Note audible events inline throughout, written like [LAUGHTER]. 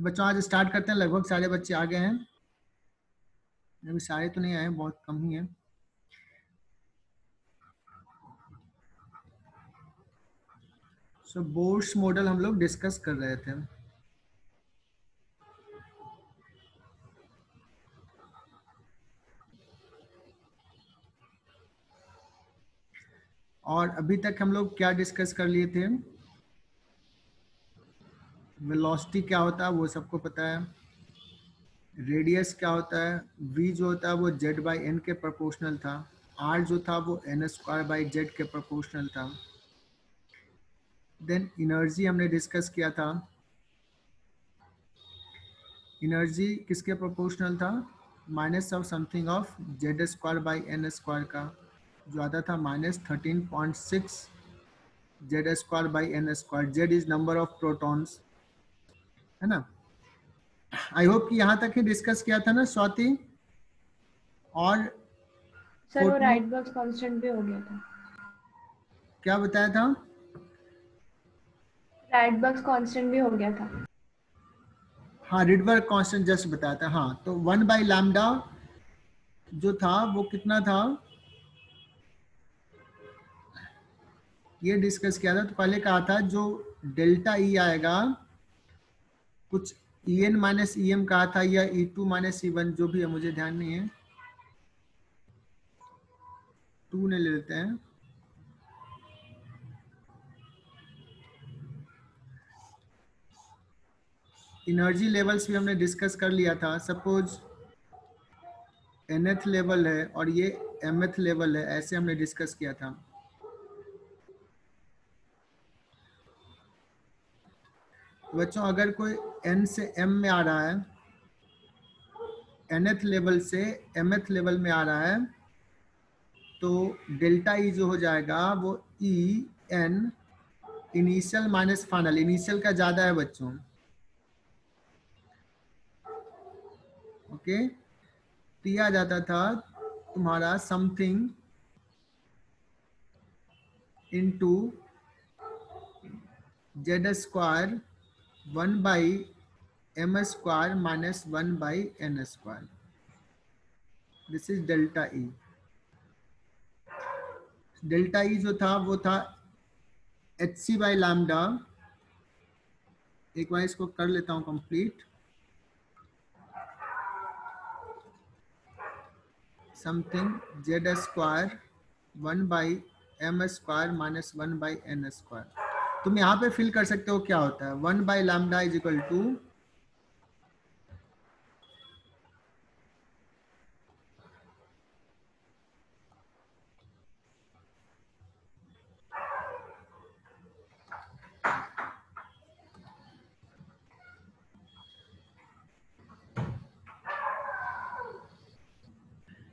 तो बच्चों, आज स्टार्ट करते हैं। लगभग सारे बच्चे आ गए हैं। अभी सारे तो नहीं आए, बहुत कम ही है। सो बोर्ड्स मॉडल हम लोग डिस्कस कर रहे थे। और अभी तक हम लोग क्या डिस्कस कर लिए थे? वेलोसिटी क्या होता है वो सबको पता है। रेडियस क्या होता है वी जो होता है वो जेड बाई एन के प्रोपोर्शनल था। आर जो था वो एन स्क्वायर बाई जेड के प्रोपोर्शनल था। देन एनर्जी हमने डिस्कस किया था। इनर्जी किसके प्रोपोर्शनल था? Minus of something of Z square by N square का। जो आता था minus thirteen point six Z square by N square Z is number of protons है ना? आई होप कि यहाँ तक ही डिस्कस किया था ना स्वाति? और सर वो राइटबर्ग कांस्टेंट भी हो गया था। क्या बताया था? राइटबर्ग कांस्टेंट भी हो गया था। हाँ रिडवर्ग कांस्टेंट जस्ट बताया था हाँ। तो वन बाई लैमडा जो था वो कितना था? ये डिस्कस किया था तो पहले कहा था जो डेल्टा ई e आएगा कुछ E N minus E M कहा था या E two minus E one जो भी है, मुझे ध्यान नहीं है। टू ने ले लेते हैं। इनर्जी लेवल्स भी हमने डिस्कस कर लिया था। सपोज़ एनएथ लेवल है और ये एमएथ लेवल है, ऐसे हमने डिस्कस किया था। बच्चों, अगर कोई एन से एम में आ रहा है एनएथ लेवल से एमएथ लेवल में आ रहा है तो डेल्टा ई e जो हो जाएगा, वो E N initial minus final initial का ज़्यादा है बच्चों ओके okay? दिया जाता था तुम्हारा something into Z square one by M square minus one by N square. This is delta E delta E जो था, वो था एच सी बाई लैमडा एक बार इसको कर लेता हूँ complete something Z square one by M square minus one by N square तुम यहाँ पे फिल कर सकते हो, क्या होता है? One by lambda is equal to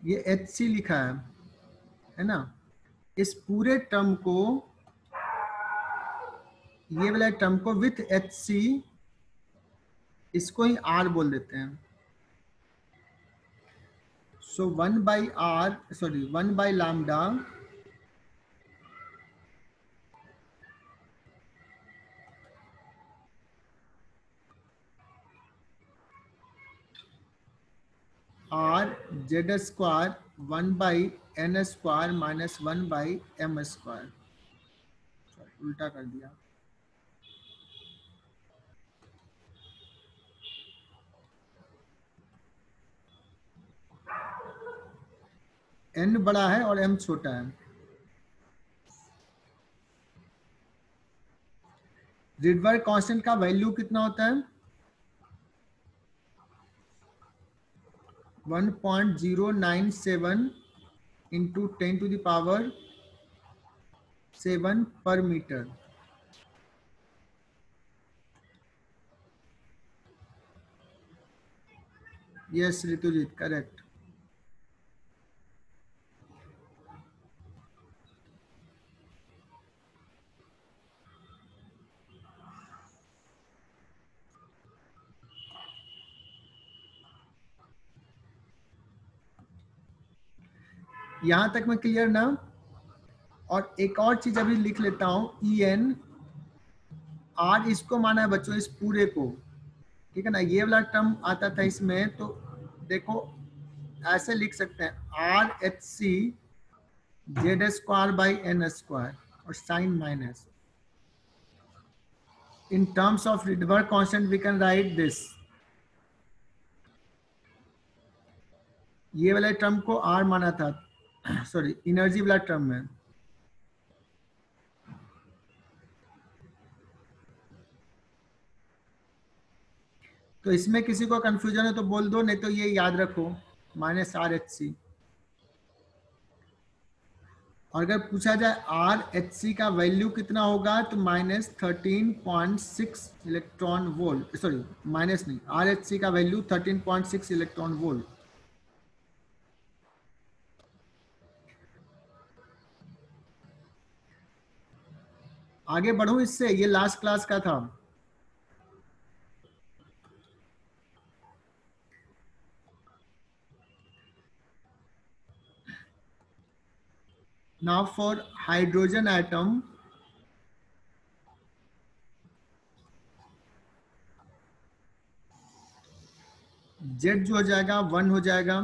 ये एच सी लिखा है है ना? इस पूरे टर्म को ये वाला टर्म को विथ एच सी इसको ही आर बोल देते हैं। So one by R sorry one by lambda R Z square one by N square minus one by M square उल्टा कर दिया। एन बड़ा है और एम छोटा है। रिडवर्ड कांस्टेंट का वैल्यू कितना होता है? 1.097 into ten to the power seven per meter yes Ritujeet correct यहाँ तक मैं क्लियर ना? और एक और चीज़ अभी लिख लेता हूँ ई एन आर इसको माना है बच्चों, इस पूरे को। ठीक है ना? ये वाला टर्म आता था इसमें तो देखो, ऐसे लिख सकते हैं R H C Z square by N square और sign minus in terms of Rydberg constant we can write this ये वाले टर्म को आर माना था। सॉरी एनर्जी वाला टर्म में तो इसमें किसी को कंफ्यूजन है तो बोल दो, नहीं तो ये याद रखो माइनस आर एच सी और अगर पूछा जाए आर एच सी का वैल्यू कितना होगा तो minus thirteen point six electron volt sorry minus नहीं आर एच सी का value thirteen point six electron volt आगे बढ़ू इससे? ये लास्ट क्लास का था। Now for hydrogen atom. Z जो हो जाएगा वन हो जाएगा।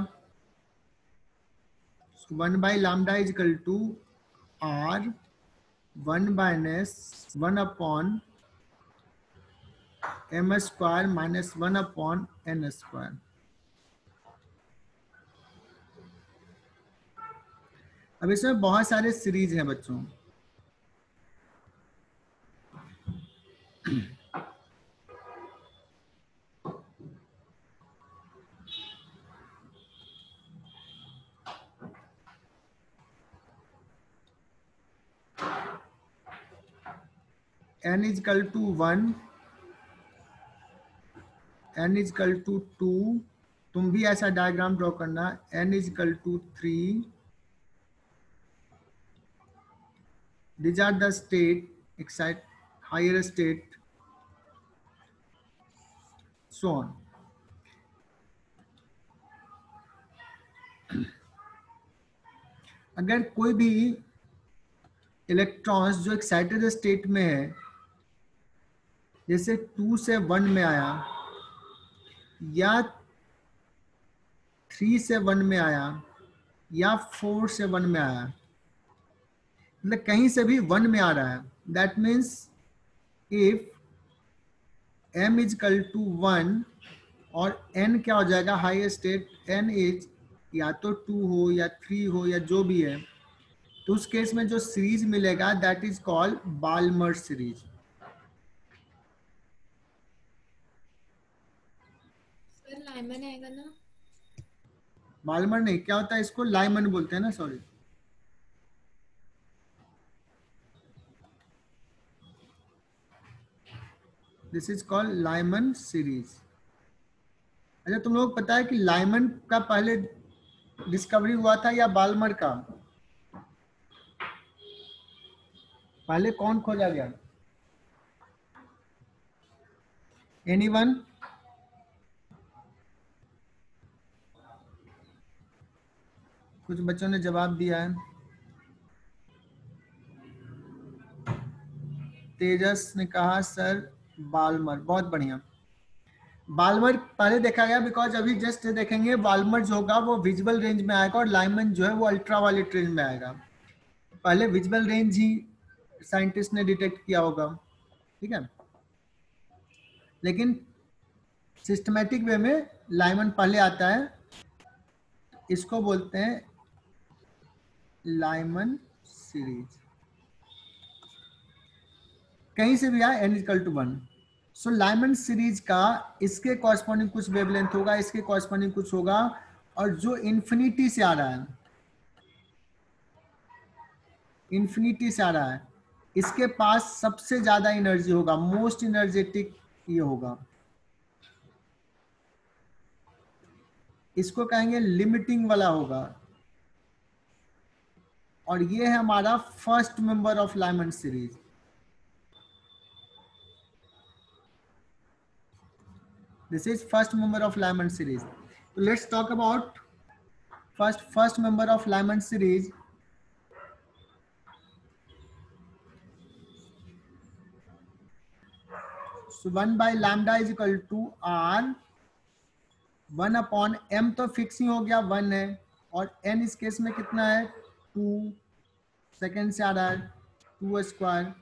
One by lambda is to R one minus one upon M square minus one upon N square अब इसमें बहुत सारे सीरीज़ हैं बच्चों। N is equal to 1 n is equal to 2 तुम भी ऐसा डायग्राम ड्रॉ करना n is equal to 3 these are the state excite higher state so on अगर कोई भी इलेक्ट्रॉन्स जो एक्साइटेड स्टेट में है जैसे टू से वन में आया, या थ्री से वन में आया, या फोर से वन में आया। मतलब कहीं से भी वन में आ रहा है। That means if M is equal to one और एन क्या हो जाएगा? हाई एट एन इज़ या तो टू हो, या थ्री हो, या जो भी है। तो उस केस में जो सीरीज़ मिलेगा that is called Balmer series Lyman आएगा ना। नहीं, क्या होता है इसको? लाइमन बोलते हैं ना sorry this is called Lyman series अच्छा तुम लोग पता है कि लाइमन का पहले डिस्कवरी हुआ था या बालमर का? पहले कौन खोजा गया? एनीवन कुछ बच्चों ने जवाब दिया है। तेजस ने कहा, सर, बालमर। बहुत बढ़िया। बालमर पहले देखा गया बिकॉज़ अभी जस्ट देखेंगे, बालमर जो होगा वो विजुअल रेंज में आएगा और लाइमन जो है वो अल्ट्रा वायलेट रेंज में आएगा। पहले विजुअल रेंज ही साइंटिस्ट ने डिटेक्ट किया होगा, ठीक है? लेकिन सिस्टमेटिक वे में लाइमन पहले आता है, इसको बोलते हैं लाइमन सीरीज़ कहीं से भी आए N equal to one so Lyman series का इसके कॉरस्पॉन्डिंग कुछ वेवलेंथ होगा, इसके कॉरस्पॉन्डिंग कुछ होगा, और जो इंफिनिटी से आ रहा है इंफिनिटी से आ रहा है, इसके पास सबसे ज़्यादा एनर्जी होगा मोस्ट एनर्जेटिक ये होगा। इसको कहेंगे लिमिटिंग वाला होगा। और ये है हमारा first member of Lyman series this is first member of Lyman series तो let's talk about first first member of Lyman series so 1 by lambda is equal to r. 1 upon m to fix hi ho gaya 1 hai aur n is case mein kitna hai two second से आ रहा है two square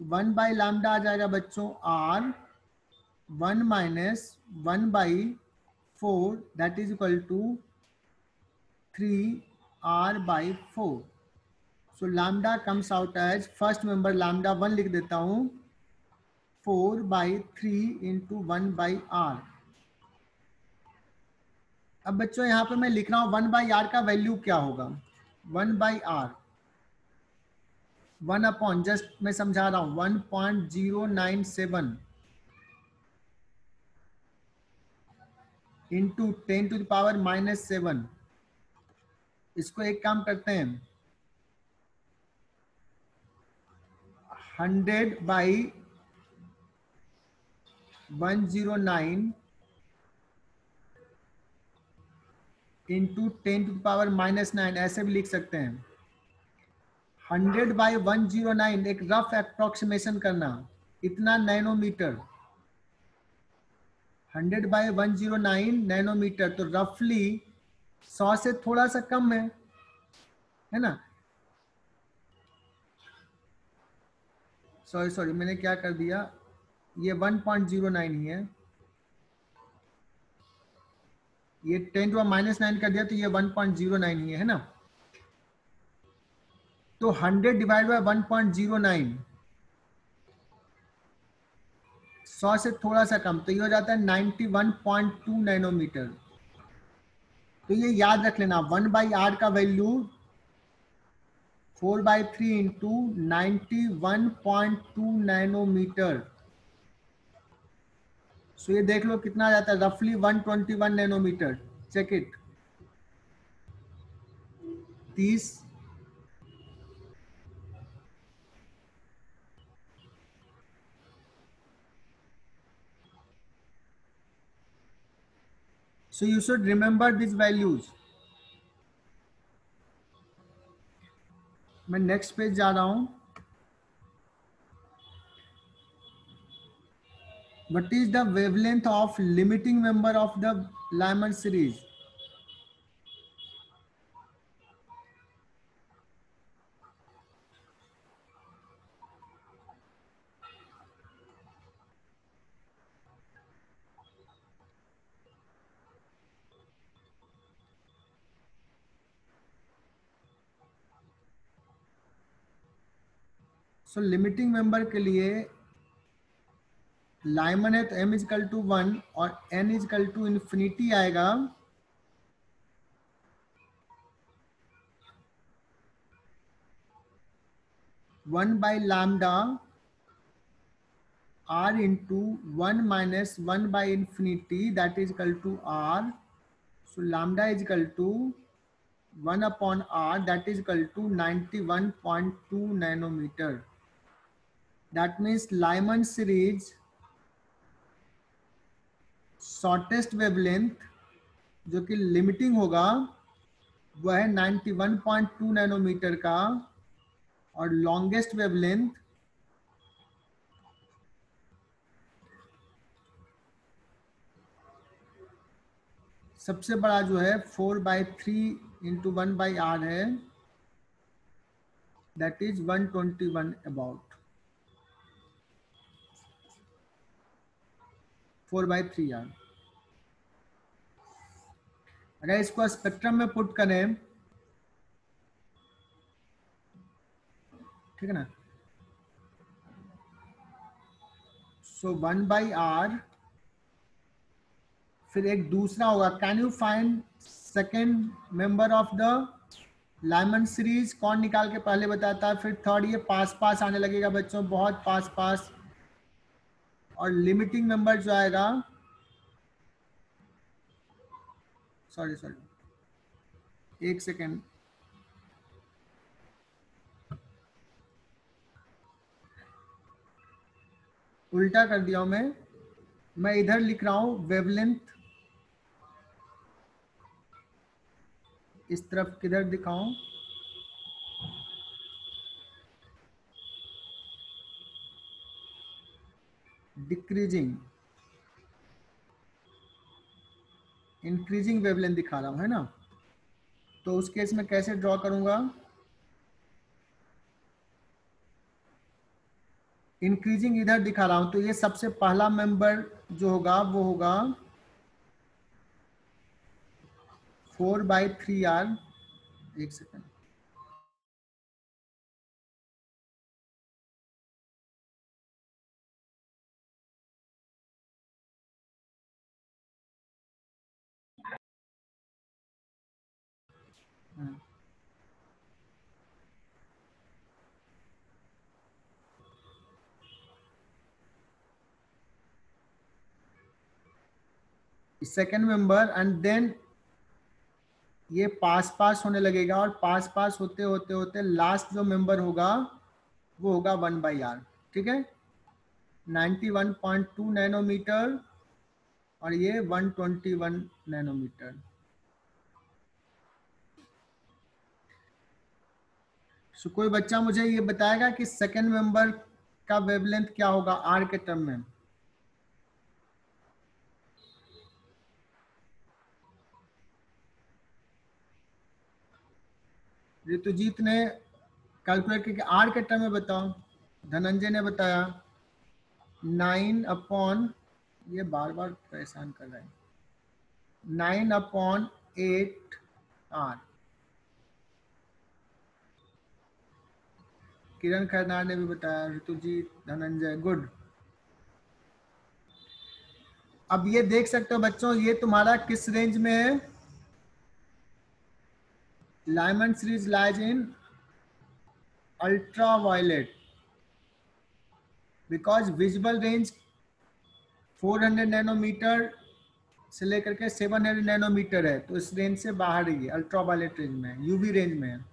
one by lambda आ जाएगा बच्चों R one minus one by four that is equal to three R by four so lambda comes out as first member lambda one लिख देता हूँ four by three into one by R अब बच्चों, यहाँ पे मैं लिख रहा हूँ वन बाई आर का वैल्यू क्या होगा? One by R. One upon, just मैं समझा रहा हूँ, one point zero nine seven into ten to the power minus seven इसको एक काम करते हैं। Hundred by one zero nine into ten to the power minus nine ऐसे भी लिख सकते हैं। Hundred by one zero nine एक रफ अप्रोक्सीमेशन करना। इतना nanometre hundred by one zero nine nanometre तो रफली सौ से थोड़ा सा कम है। है ना? सॉरी सॉरी मैंने क्या कर दिया? ये 1.09 ही है। ये 10 टू माइनस नाइन कर दिया तो ये 1.09 ही है, है ना? तो 100 डिवाइड बाय 1.09 सौ से थोड़ा सा कम तो ये हो जाता है 91.2 नैनोमीटर। तो ये याद रख लेना वन बाई आर का value four by three into ninety one point two nanometre. So ये देख लो कितना आ जाता है। रफली 121 नैनोमीटर चेक इट तीस। So, you should remember these values मैं नेक्स्ट पेज जा रहा हूँ। What is the wavelength of limiting member of the Lyman series? So limiting member के लिए लाइमन है तो M is equal to one और N is equal to infinity आएगा। One by lambda R into one minus one by infinity that is equal to R so lambda is equal to one upon R that is equal to ninety one point two nanometre that means Lyman series shortest wavelength जो कि limiting होगा, वह है 91.2 nanometre का, और longest wavelength सबसे बड़ा जो है four by three into one by R है that is 121 about four by three R अगर इसको स्पेक्ट्रम में पुट करें, ठीक है ना? सो वन बाई आर फिर एक दूसरा होगा। Can you find second member of the Lyman series कौन निकाल के पहले बताता है? फिर थर्ड ये पास पास आने लगेगा बच्चों। बहुत पास पास और लिमिटिंग मेंबर जो आएगा सॉरी सॉरी एक सेकेंड उल्टा कर दिया हूँ मैं। मैं इधर लिख रहा हूँ वेवलेंथ इस तरफ़ किधर दिखाऊँ? डिक्रीजिंग इंक्रीजिंग वेवलेंथ दिखा रहा हूँ, है ना? तो उस केस में कैसे ड्रॉ करूँगा? इंक्रीजिंग इधर दिखा रहा हूँ तो ये सबसे पहला मेंबर जो होगा, वो होगा फोर बाई थ्री आर एक second second member and then ये पास पास होने लगेगा, और पास पास होते होते होते लास्ट जो मेंबर होगा, वो होगा वन बाई आर ठीक है? 91.2 नैनोमीटर और ये 121 नैनोमीटर सो कोई बच्चा मुझे ये बताएगा कि सेकेंड मेंबर का वेवलेंथ क्या होगा आर के टर्म में? ऋतुजीत ने कैलकुलेट करके आर के टर्म में बताओ। धनंजय ने बताया नाइन अपॉन ये बार बार परेशान कर रहा है। Nine upon eight R Kiran Kharnar ने भी बताया ऋतुजीत धनंजय, गुड। अब ये देख सकते हो बच्चों, ये तुम्हारा किस रेंज में है? Lyman series lies in ultraviolet because visible range 400 nanometre से लेकर के 700 नैनोमीटर है। तो इस रेंज से बाहर ही है अल्ट्रावायलेट रेंज में यूवी रेंज में है।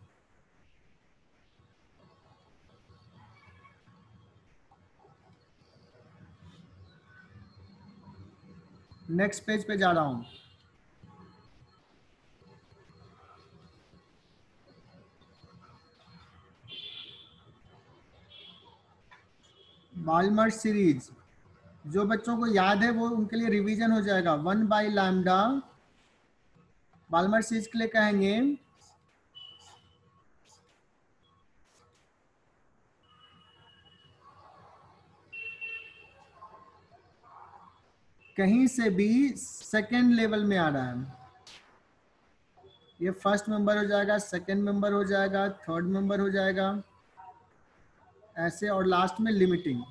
नेक्स्ट पेज पे जा रहा हूँ। बालमर सीरीज़ जो बच्चों को याद है, वो उनके लिए रिवीजन हो जाएगा। One by lambda Balmer series के लिए कहेंगे। कहीं से भी सेकेंड लेवल में आ रहा है। ये फ़र्स्ट मेंबर हो जाएगा सेकेंड मेंबर हो जाएगा थर्ड मेंबर हो जाएगा। ऐसे और लास्ट में लिमिटिंग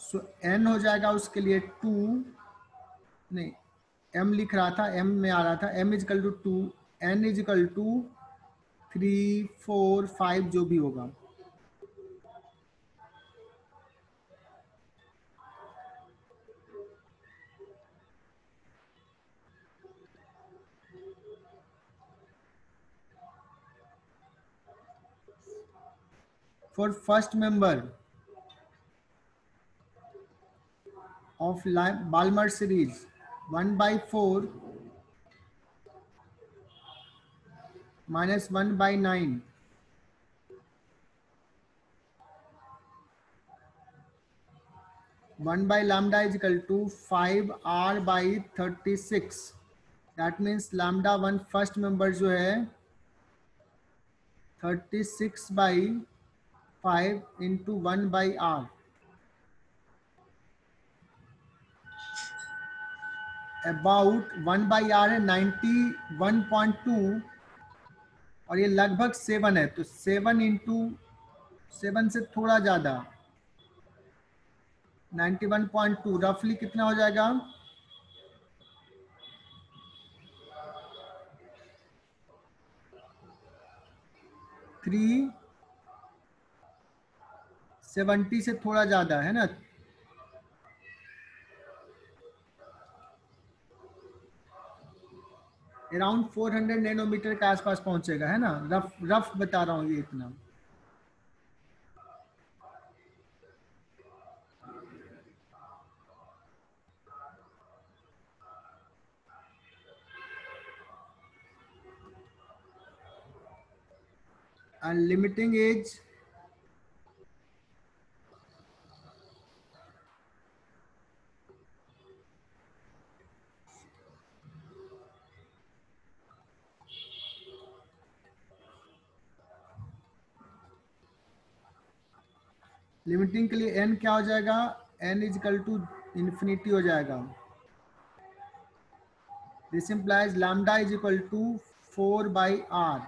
सो एन हो जाएगा उसके लिए टू नहीं एम लिख रहा था एम में आ रहा था M is equal to two N is equal to three four five जो भी होगा। For first member of Balmer series 1 by 4 minus 1 by 9 1 by lambda is equal to 5 r by 36 that means lambda 1 first member जो है 36 by five into one by R about one by R है ninety one point two और ये लगभग seven है तो seven into seven से थोड़ा ज़्यादा नाइन्टी वन पॉइंट टू रफली कितना हो जाएगा? थ्री सेवेंटी से थोड़ा ज़्यादा है ना? अराउंड 400 नैनोमीटर के आसपास पहुंचेगा, है ना? रफ रफ बता रहा हूँ ये इतना। And limiting age लिमिटिंग के लिए एन क्या हो जाएगा? एन इजकल टू इन्फिनिटी हो जाएगा। This implies lambda is equal to four by R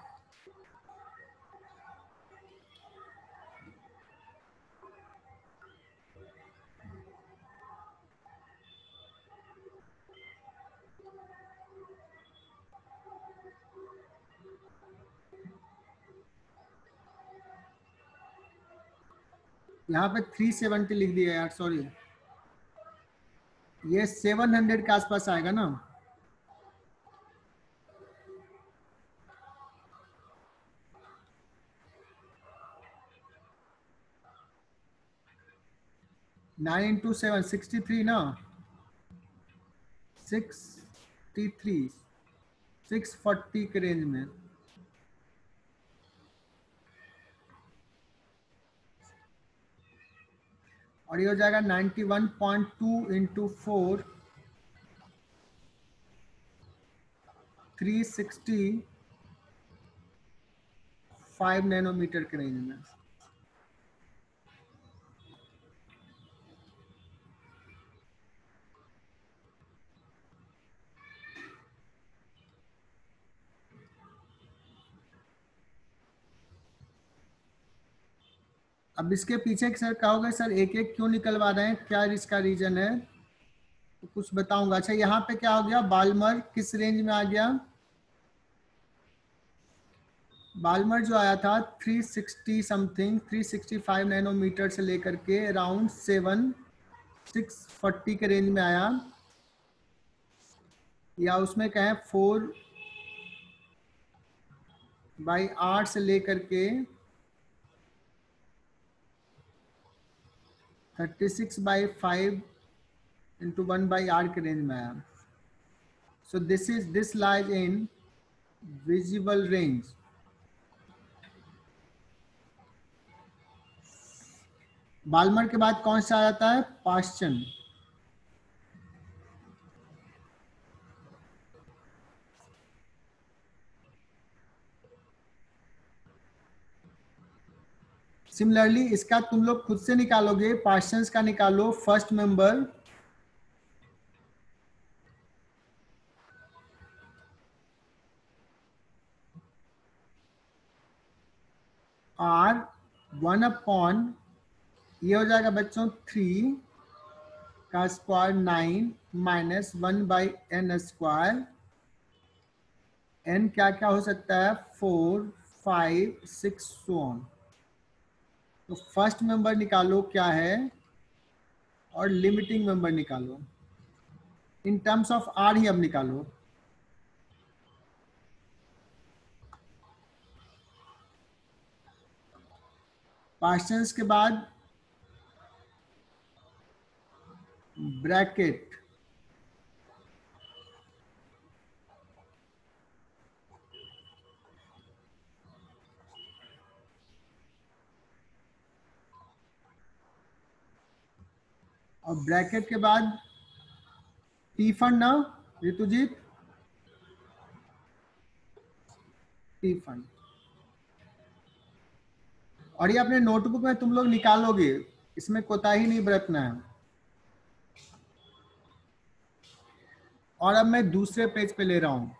यहाँ पे 370 लिख दिया यार सॉरी ये 700 के आसपास आएगा ना? Nine into seven sixty three ना? सिक्सटी थ्री सिक्स फोर्टी के रेंज में। और ये हो जाएगा 91.2 one point two into four three sixty five nanometre के रेंज में। अब इसके पीछे सर कहोगे, सर एक एक क्यों निकलवा रहे हैं? क्या इसका रीजन है? तो कुछ बताऊँगा। अच्छा यहाँ पे क्या हो गया? बालमर किस रेंज में आ गया? बालमर जो आया था 360 समथिंग 365 नैनोमीटर से लेकर के अराउंड सेवन सिक्स फोर्टी के रेंज में आया। या उसमें कहें फोर बाई आठ से लेकर के thirty six by five into one by R के रेंज में आया। So this is this lies in visible range Balmer के बाद कौन सा आ जाता है? पाश्चन सिमिलरली इसका तुम लोग खुद से निकालोगे पार्शंस का निकालो first member R one upon ये हो जाएगा बच्चों थ्री का square nine minus one by N square N क्या क्या हो सकता है? फोर फाइव सिक्स वन तो फ़र्स्ट मेंबर निकालो क्या है? और लिमिटिंग मेंबर निकालो। इन टर्म्स ऑफ़ आर ही अब निकालो। पार्शंस के बाद ब्रैकेट और ब्रैकेट के बाद टी फंड ना ऋतुजीत टी फंड और ये अपने नोटबुक में तुम लोग निकालोगे, इसमें कोताही नहीं बरतना है। और अब मैं दूसरे पेज पे ले रहा हूँ।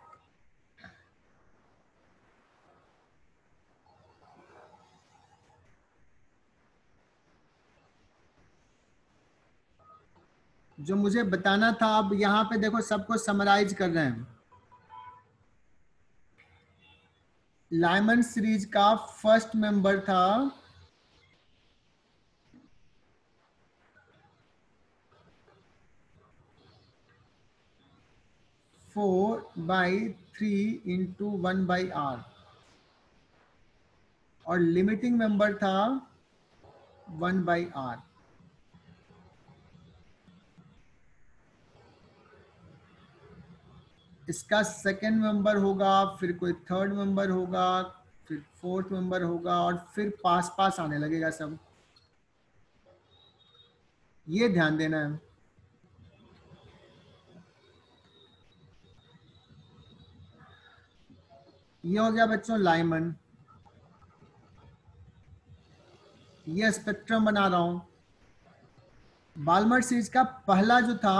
जो मुझे बताना था, अब यहाँ पे देखो सबको समराइज कर रहे हैं। लाइमन सीरीज़ का फ़र्स्ट मेंबर था। Four by three into one by R और लिमिटिंग मेंबर था वन बाई आर इसका सेकेंड मेंबर होगा, फिर कोई थर्ड मेंबर होगा, फिर फोर्थ मेंबर होगा और फिर पास पास आने लगेगा सब। ये ध्यान देना है। ये हो गया बच्चों लाइमन ये स्पेक्ट्रम बना रहा हूँ। बालमर सीरीज़ का पहला जो था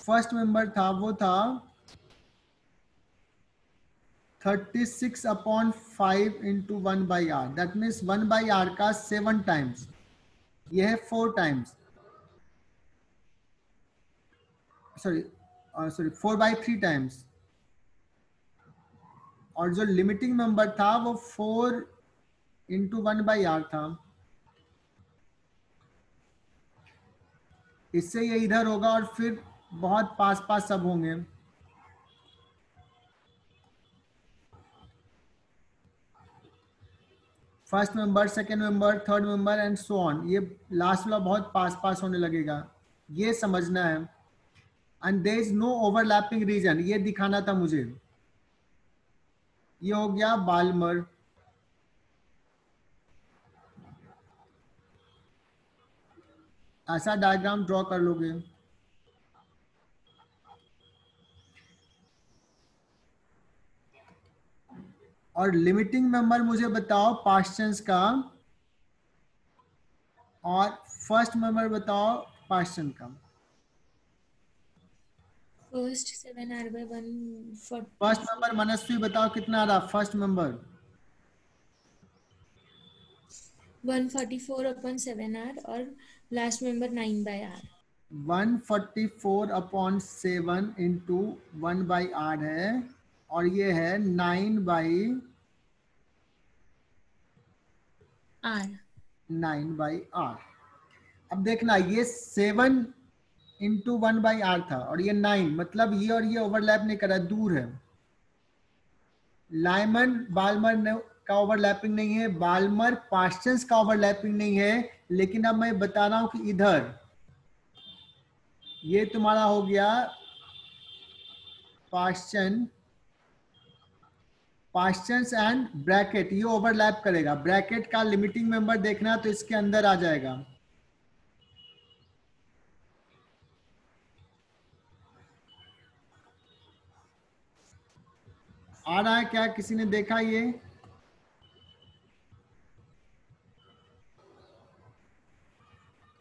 फ़र्स्ट मेंबर था, वो था 36 upon five into one by R that means one by R का सेवन टाइम्स यह है four times sorry sorry four by three times और जो लिमिटिंग नंबर था, वो four into one by R था. इससे ये इधर होगा और फिर बहुत पास पास सब होंगे। First member second member third member and so on ये लास्ट वाला बहुत पास पास होने लगेगा। ये समझना है। And there is no overlapping region ये दिखाना था मुझे। ये हो गया बालमर। ऐसा डायग्राम ड्रॉ कर लोगे। और लिमिटिंग मेंबर मुझे बताओ पास्टेंस का। और फ़र्स्ट मेंबर बताओ पास्टन का। First seven R by one first member Manasvi बताओ कितना आ रहा? फ़र्स्ट मेंबर 144 upon 7 r और last member 9 by r 144 upon seven into one by R है। और ये है nine by nine by R. अब देखना, ये seven into one by R था और ये नाइन मतलब ये और ये ओवरलैप नहीं कर रहा दूर है। लाइमन बालमर ने का ओवरलैपिंग नहीं है बालमर पास्टन्स का ओवरलैपिंग नहीं है, लेकिन अब मैं बता रहा हूँ कि इधर, ये तुम्हारा हो गया पास्टन पास्टन्स एंड ब्रैकेट ये ओवरलैप करेगा। ब्रैकेट का लिमिटिंग मेंबर देखना तो इसके अंदर आ जाएगा। आ रहा है क्या? किसी ने देखा ये?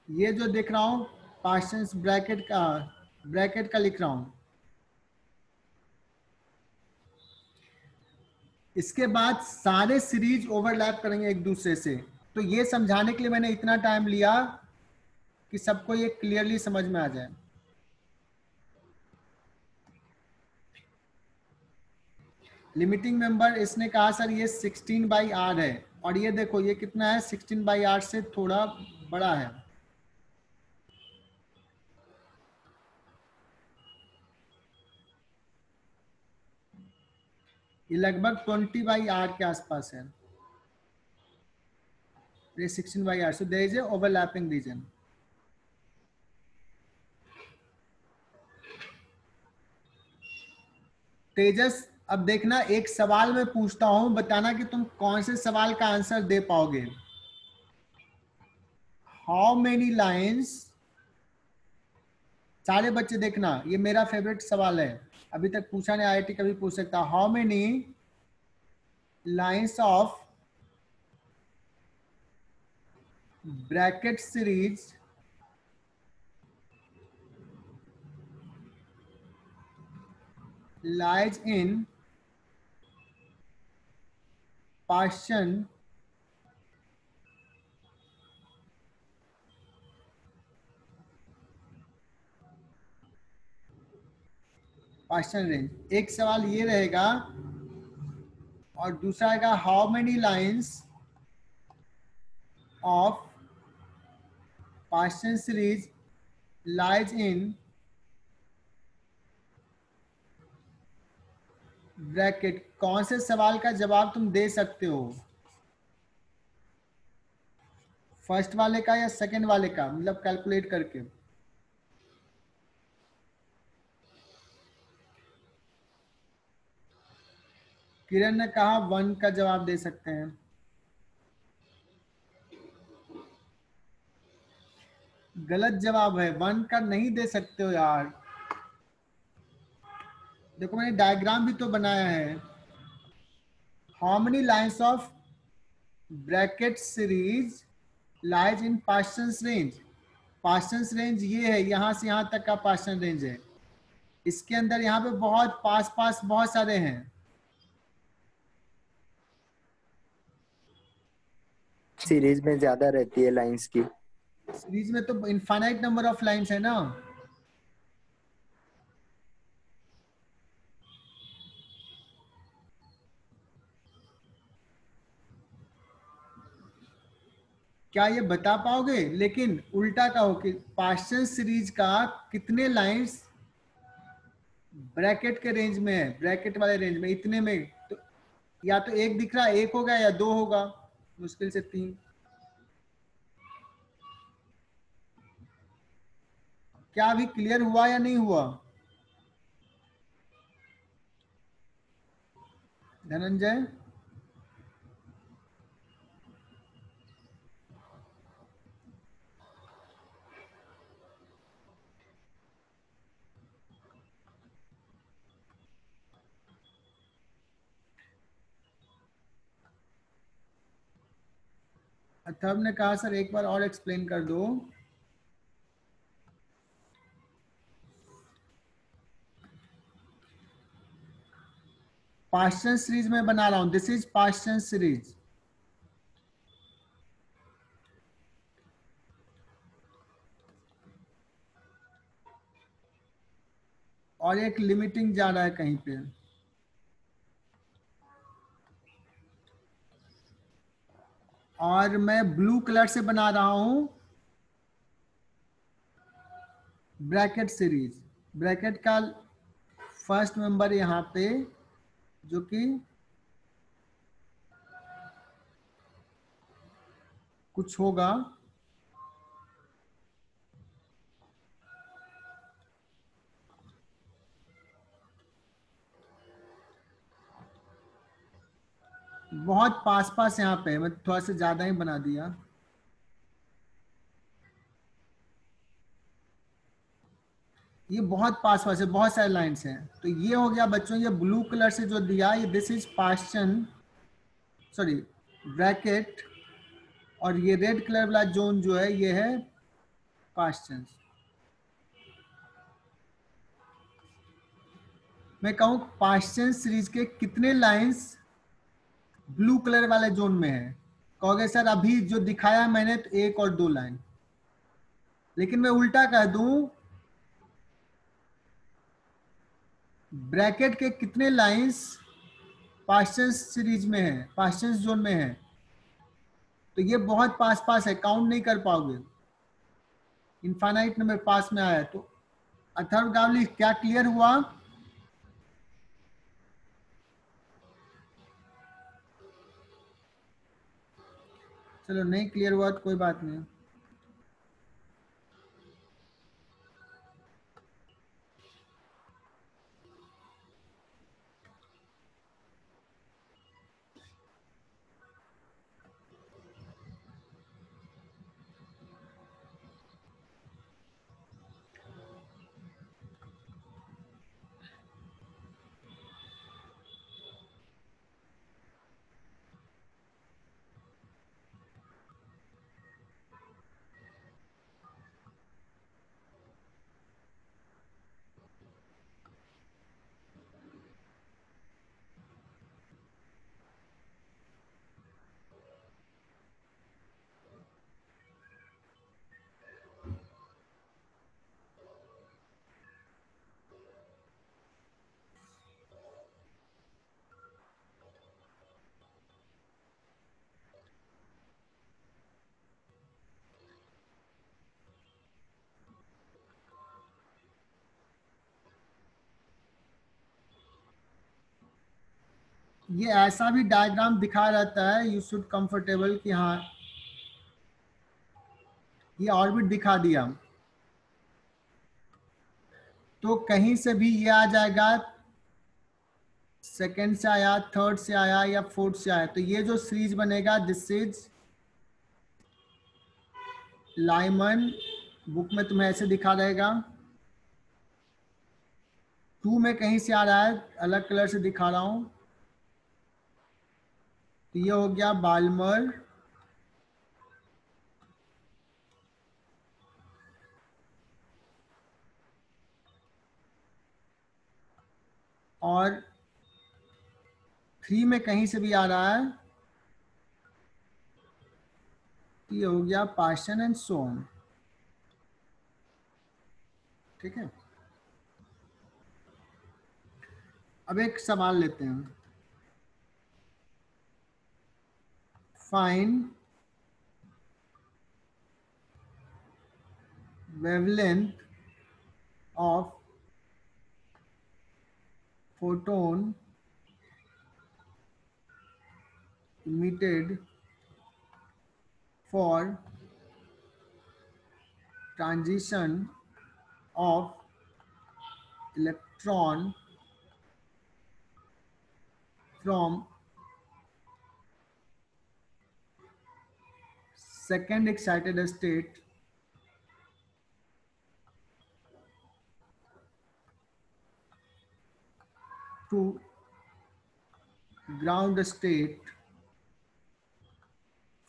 ये जो देख रहा हूँ पास्टन्स ब्रैकेट का ब्रैकेट का लिख रहा हूँ। इसके बाद सारे सीरीज़ ओवरलैप करेंगे एक दूसरे से। तो ये समझाने के लिए मैंने इतना टाइम लिया कि सबको ये क्लियरली समझ में आ जाए। लिमिटिंग मेंबर इसने कहा, सर, ये 16 बाई आर है और ये देखो, ये कितना है? 16 बाई आर से थोड़ा बड़ा है। ये लगभग 20 बाई आर के आसपास है। ये 16 by R so there is a overlapping region Tejas, अब देखना, एक सवाल में पूछता हूँ, बताना कि तुम कौन से सवाल का आंसर दे पाओगे। हाउ मेनी लाइन्स सारे बच्चे देखना, ये मेरा फेवरेट सवाल है। अभी तक पूछा नहीं, आई कभी पूछ सकता how many lines of Brackett series lies in passion Paschen range एक सवाल ये रहेगा और दूसरा आएगा how many lines of Paschen series lies in Brackett कौन से सवाल का जवाब तुम दे सकते हो? फ़र्स्ट वाले का या सेकंड वाले का? मतलब कैलकुलेट करके। किरण ने कहा, वन का जवाब दे सकते हैं. गलत जवाब है। वन का नहीं दे सकते हो यार। देखो, मैंने डायग्राम भी तो बनाया है। How many lines of Brackett series lies in Paschen's range Paschen's range ये है, यहाँ से यहाँ तक का पास्टन रेंज है। इसके अंदर यहाँ पे बहुत पास पास बहुत सारे हैं। सीरीज़ में ज़्यादा रहती है लाइंस की। सीरीज़ में तो इनफाइनाइट नंबर ऑफ़ लाइंस है ना। क्या ये बता पाओगे? लेकिन उल्टा कहो कि पास्टन सीरीज़ का कितने लाइंस ब्रैकेट के रेंज में है? ब्रैकेट वाले रेंज में, इतने में तो या तो एक दिख रहा है, एक होगा या दो होगा। मुश्किल से तीन। क्या अभी क्लियर हुआ या नहीं हुआ? धनंजय? अथर्व ने कहा, सर, एक बार और एक्सप्लेन कर दो। पास्टन सीरीज़ में बना रहा हूँ। दिस इज़ पास्टन सीरीज़ और एक लिमिटिंग जा रहा है कहीं पे। और मैं ब्लू कलर से बना रहा हूँ ब्रैकेट सीरीज़ ब्रैकेट का फ़र्स्ट मेंबर यहाँ पे, जो कि कुछ होगा। बहुत पास पास यहाँ पे, मैं थोड़ा सा ज़्यादा ही बना दिया। ये बहुत पास पास है, बहुत सारे लाइंस हैं। तो ये हो गया बच्चों, ये ब्लू कलर से जो दिया, ये this is Paschen sorry Brackett और ये रेड कलर वाला जोन जो है, ये है पास्टन मैं कहूँ पास्टन सीरीज़ के कितने लाइंस ब्लू कलर वाले जोन में है। कहोगे, सर, अभी जो दिखाया मैंने तो एक और दो लाइन। लेकिन मैं उल्टा कह दूँ, ब्रैकेट के कितने लाइंस पास्टन्स सीरीज़ में है पास्टन्स जोन में है? तो ये बहुत पास पास है, काउंट नहीं कर पाओगे। इनफाइनाइट नंबर पास में आया तो अथर्व गावली क्या क्लियर हुआ? चलो नहीं क्लियर हुआ तो कोई बात नहीं। ये ऐसा भी डायग्राम दिखा रहता है यू शुड कंफर्टेबल कि हाँ ये ऑर्बिट दिखा दिया। तो कहीं से भी ये आ जाएगा सेकेंड से आया थर्ड से आया या फोर्थ से आया। तो ये जो सीरीज़ बनेगा दिस इज़ लाइमन बुक में तुम्हें ऐसे दिखा रहेगा। टू में कहीं से आ रहा है, अलग कलर से दिखा रहा हूँ। तो ये हो गया बाल्मर। और थ्री में कहीं से भी आ रहा है, ये हो गया पाशन एंड सोन। ठीक है? अब एक सवाल लेते हैं। find wavelength of photon emitted for transition of electron from second excited state to ground state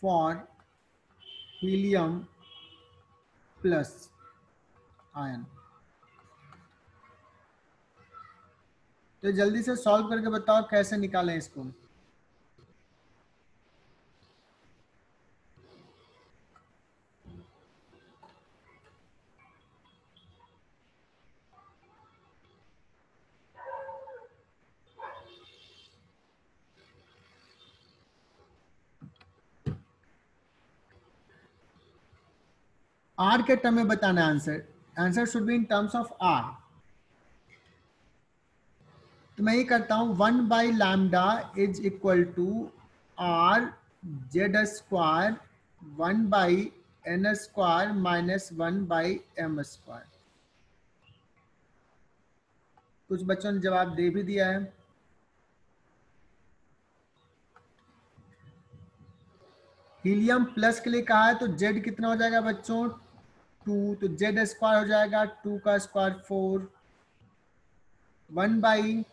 for helium plus ion तो जल्दी से सॉल्व करके बताओ कैसे निकालें इसको आर के टर्म में बताना answer answer should be in terms of R तो मैं ये करता हूँ one by lambda is equal to R Z square one by N square minus one by M square कुछ बच्चों ने जवाब दे भी दिया है। हीलियम प्लस के लिए कहा है तो जेड कितना हो जाएगा बच्चों? टू तो जेड स्क्वायर हो जाएगा टू का स्क्वायर फोर वन बाई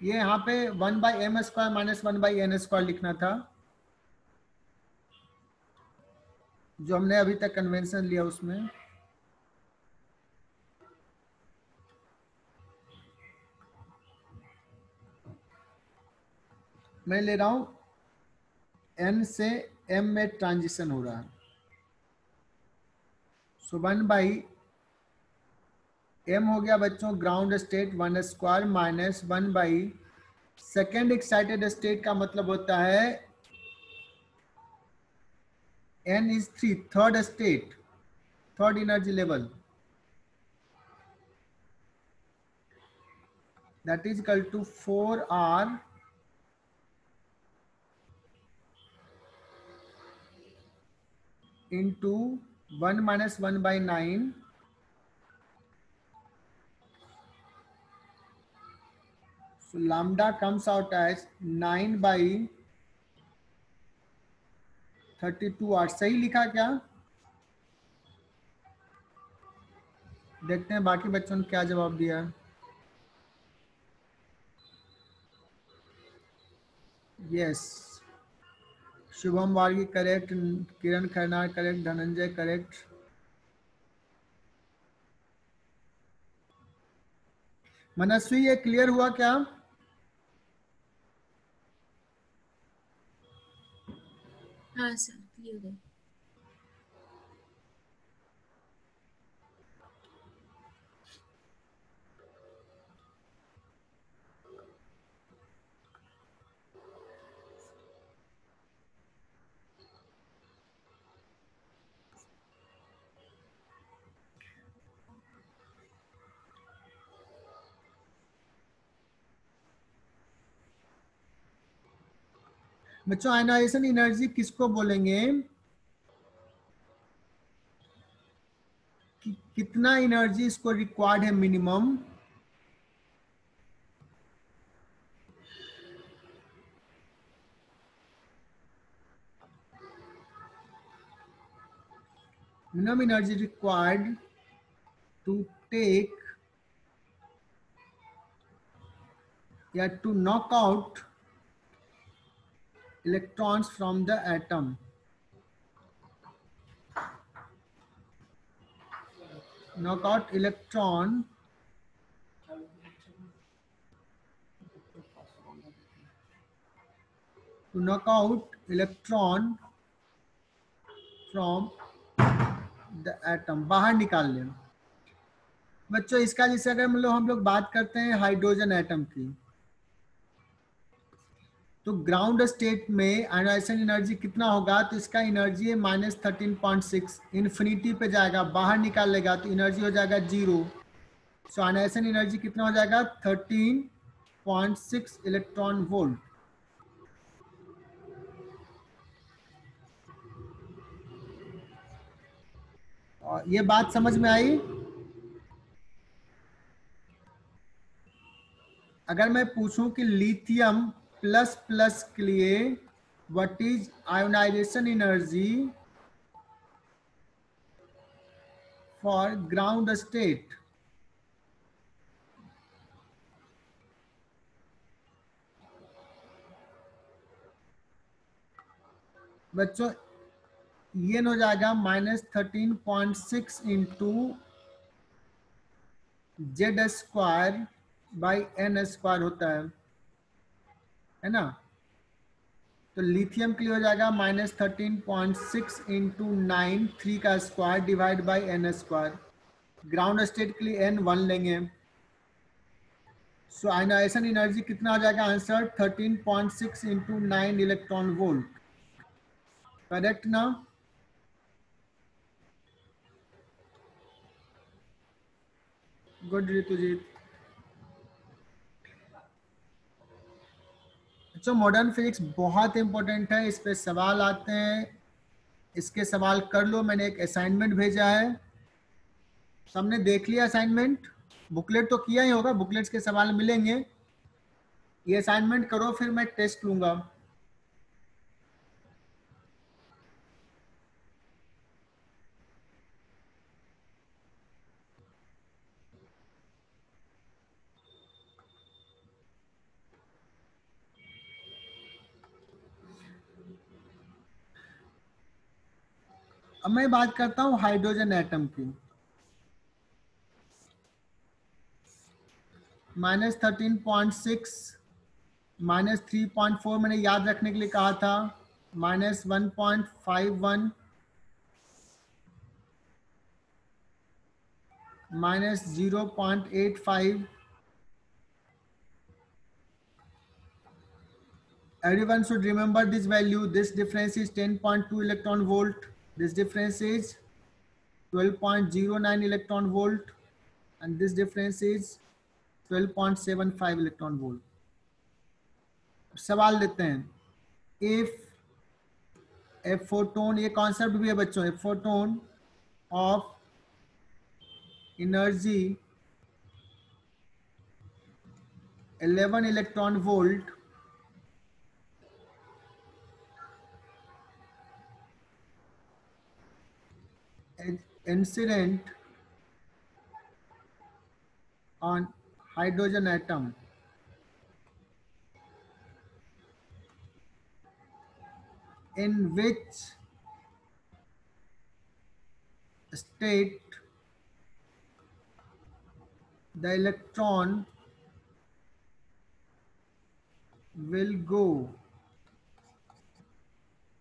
ये यहाँ पे one by M square minus one by N square लिखना था, जो हमने अभी तक कन्वेंशन लिया उसमें। मैं ले रहा हूँ एन से एम में ट्रांजिशन हो रहा है। सो वन बाई एम हो गया बच्चों ground state one square minus one by second excited state का मतलब होता है N is three third state third energy level that is equal to 4r into one minus one by nine So lambda comes out as nine by thirty two R सही लिखा क्या? देखते हैं बाकी बच्चों ने क्या जवाब दिया। Yes yes. Shubham Vargi correct, Kiran Kharnar correct, Dhananjay correct. Manasvi, ये क्लियर हुआ क्या? हाँ सर क्लियर है बच्चों आयनाइजेशन एनर्जी किसको बोलेंगे? कि, कितना एनर्जी इसको रिक्वायर्ड है minimum minimum energy required to take या to knock out electrons from the atom knock out electron to knock out electron from the atom बाहर निकाल लें बच्चों इसका जैसे अगर मतलब हम लोग बात करते हैं हाइड्रोजन एटम की तो ग्राउंड स्टेट में आयोनाइजेशन एनर्जी कितना होगा? तो इसका एनर्जी है minus thirteen point six infinity पे जाएगा, बाहर निकाल लेगा तो एनर्जी हो जाएगा ज़ीरो सो आयोनाइजेशन एनर्जी कितना हो जाएगा? Thirteen point six electron volt और ये बात समझ में आई? अगर मैं पूछूँ कि लिथियम प्लस प्लस के लिए what is ionisation energy for ground state बच्चों, ये हो जाएगा minus thirteen point six into Z square by N square होता है। है ना? तो लिथियम के लिए हो जाएगा minus thirteen point six into nine three का square divide by N square ground state के लिए एन वन लेंगे। सो आयनाइजेशन एनर्जी कितना हो जाएगा answer thirteen point six into nine electron volt correct ना? गुड ऋतुजीत बच्चों मॉडर्न फिजिक्स बहुत इंपॉर्टेंट है, इस पर सवाल आते हैं। इसके सवाल कर लो, मैंने एक असाइनमेंट भेजा है। सबने देख लिया असाइनमेंट बुकलेट तो किया ही होगा बुकलेट्स के सवाल मिलेंगे। ये असाइनमेंट करो, फिर मैं टेस्ट लूँगा। अब मैं बात करता हूँ हाइड्रोजन एटम की। Minus thirteen point six minus three point four मैंने याद रखने के लिए कहा था। Minus one point five one minus zero point eight five everyone should remember this value. This difference is 10.2 electron volt. this difference is 12.09 electron volt and this difference is 12.75 electron volt सवाल लेते हैं if a photon ये concept भी है बच्चों a photon of energy 11 electron volt incident on hydrogen atom in which state the electron will go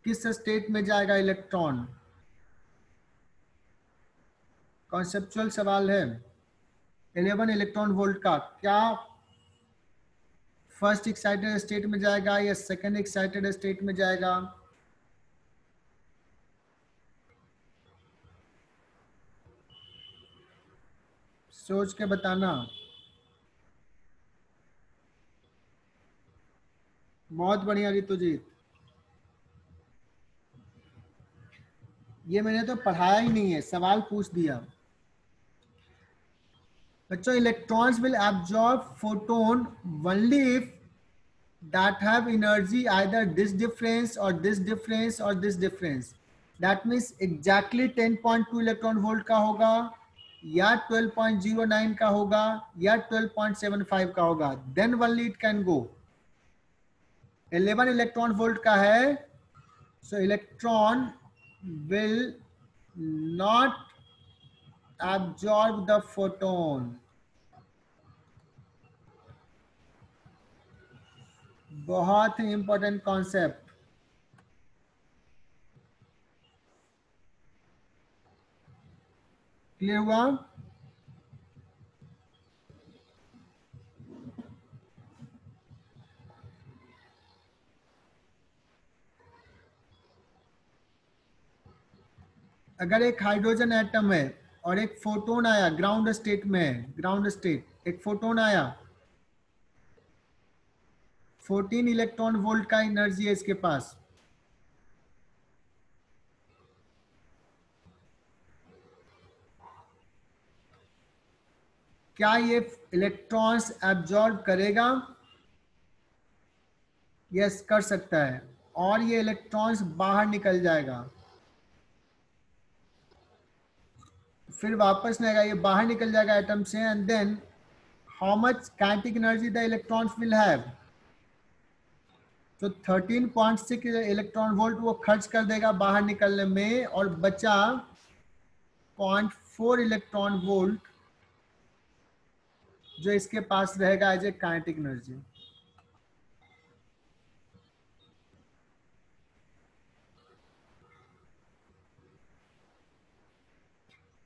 किस state में जाएगा इलेक्ट्रॉन कॉन्सेप्चुअल सवाल है। 11 इलेक्ट्रॉन वोल्ट का क्या फ़र्स्ट एक्साइटेड स्टेट में जाएगा या सेकंड एक्साइटेड स्टेट में जाएगा? सोच के बताना। बहुत बढ़िया ऋतुजीत ये मैंने तो पढ़ाया ही नहीं है, सवाल पूछ दिया। बच्चों electrons will absorb photon only if that have energy either this difference और दिस डिफरेंस और this difference that means exactly 10.2 electron volt का होगा, या 12.09 का होगा, या 12.75 का होगा. Then only it can go 11 electron volt का है so electron will not absorb the photon. बहुत ही इंपॉर्टेंट कॉन्सेप्ट क्लियर हुआ? अगर एक हाइड्रोजन एटम है और एक फोटोन आया ग्राउंड स्टेट में ग्राउंड स्टेट एक फोटोन आया। 14 इलेक्ट्रॉन वोल्ट का एनर्जी है इसके पास। क्या ये इलेक्ट्रॉन्स एब्जॉर्ब करेगा? यस कर सकता है। और ये इलेक्ट्रॉन्स बाहर निकल जाएगा। फिर वापस नहीं आएगा, ये बाहर निकल जाएगा एटम से and then how much kinetic energy the electrons will have तो 13.6 इलेक्ट्रॉन वोल्ट वो खर्च कर देगा बाहर निकलने में, और बचा 0.4 इलेक्ट्रॉन वोल्ट जो इसके पास रहेगा एज ए काइनेटिक एनर्जी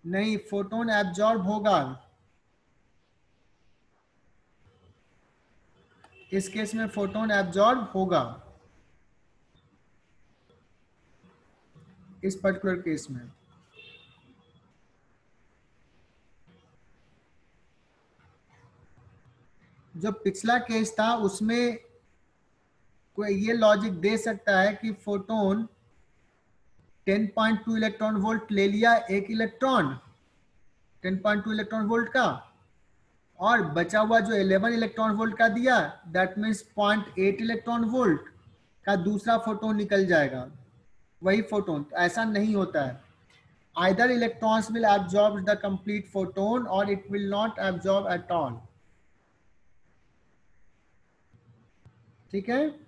नहीं, फोटोन एब्जॉर्ब होगा। इस केस में फोटोन एब्जॉर्ब होगा। इस पर्टिकुलर केस में। जो पिछला केस था, उसमें कोई ये लॉजिक दे सकता है कि फोटोन 10.2 इलेक्ट्रॉन वोल्ट ले लिया एक इलेक्ट्रॉन 10.2 इलेक्ट्रॉन वोल्ट का। और बचा हुआ जो 11 इलेक्ट्रॉन वोल्ट का दिया दैट मीन्स 0.8 इलेक्ट्रॉन वोल्ट का दूसरा फोटोन निकल जाएगा। वही फोटोन तो ऐसा नहीं होता है। Either electrons will absorb the complete photon और it will not absorb at all ठीक है?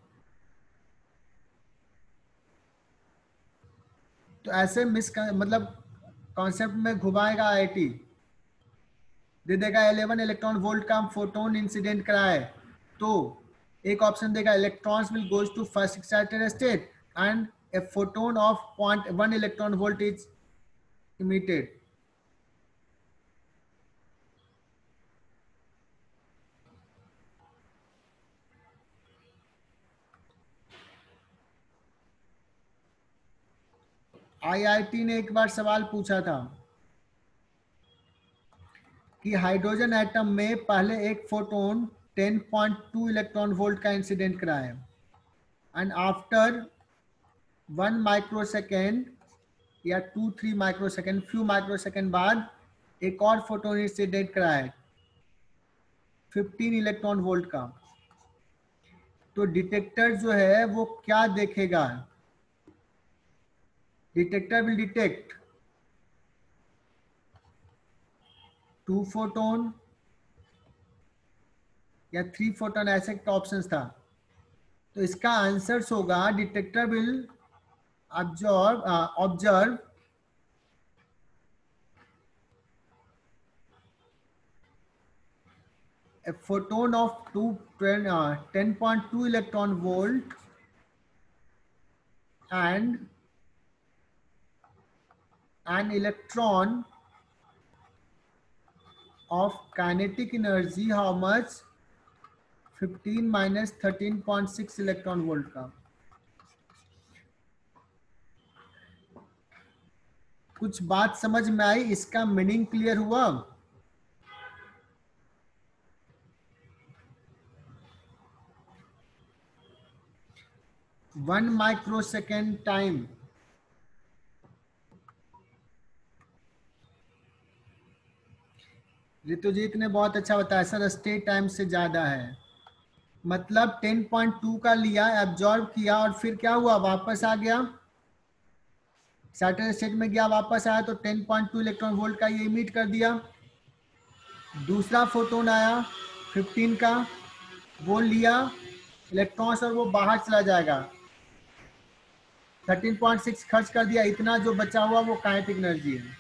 तो ऐसे मिस मतलब कॉन्सेप्ट में घुमाएगा आईटी दे देगा 11 इलेक्ट्रॉन वोल्ट का फोटोन इंसिडेंट कराए। तो एक ऑप्शन देगा electrons will goes to first excited state and a photon of point one electron volt is emitted IIT ने एक बार सवाल पूछा था कि हाइड्रोजन एटम में पहले एक फोटोन 10.2 इलेक्ट्रॉन वोल्ट का इंसिडेंट कराए एंड आफ्टर वन माइक्रोसेकेंड या two three microsecond few microsecond बाद एक और फोटोन इंसिडेंट कराए 15 इलेक्ट्रॉन वोल्ट का। तो डिटेक्टर जो है वो क्या देखेगा? detector will detect. Two photon. या थ्री फोटोन ऐसे ऑप्शन था। तो इसका आंसर होगा detector will observe observe a photon of two ten ten point two electron volt and an electron of kinetic energy, how much? 15 minus 13.6 electron volt का। कुछ बात समझ में आई? इसका मीनिंग क्लियर हुआ? वन माइक्रोसेकेंड टाइम ऋतुजीत ने बहुत अच्छा बताया, सर स्टेट टाइम से ज़्यादा है। मतलब 10.2 का लिया एब्जॉर्ब किया और फिर क्या हुआ, वापस आ गया? सैटल स्टेट में गया, वापस आया तो 10.2 इलेक्ट्रॉन वोल्ट का ये इमिट कर दिया। दूसरा फोटोन आया 15 का, वो लिया इलेक्ट्रॉन्स और वो बाहर चला जाएगा। 13.6 खर्च कर दिया, इतना जो बचा हुआ वो काइनेटिक एनर्जी है।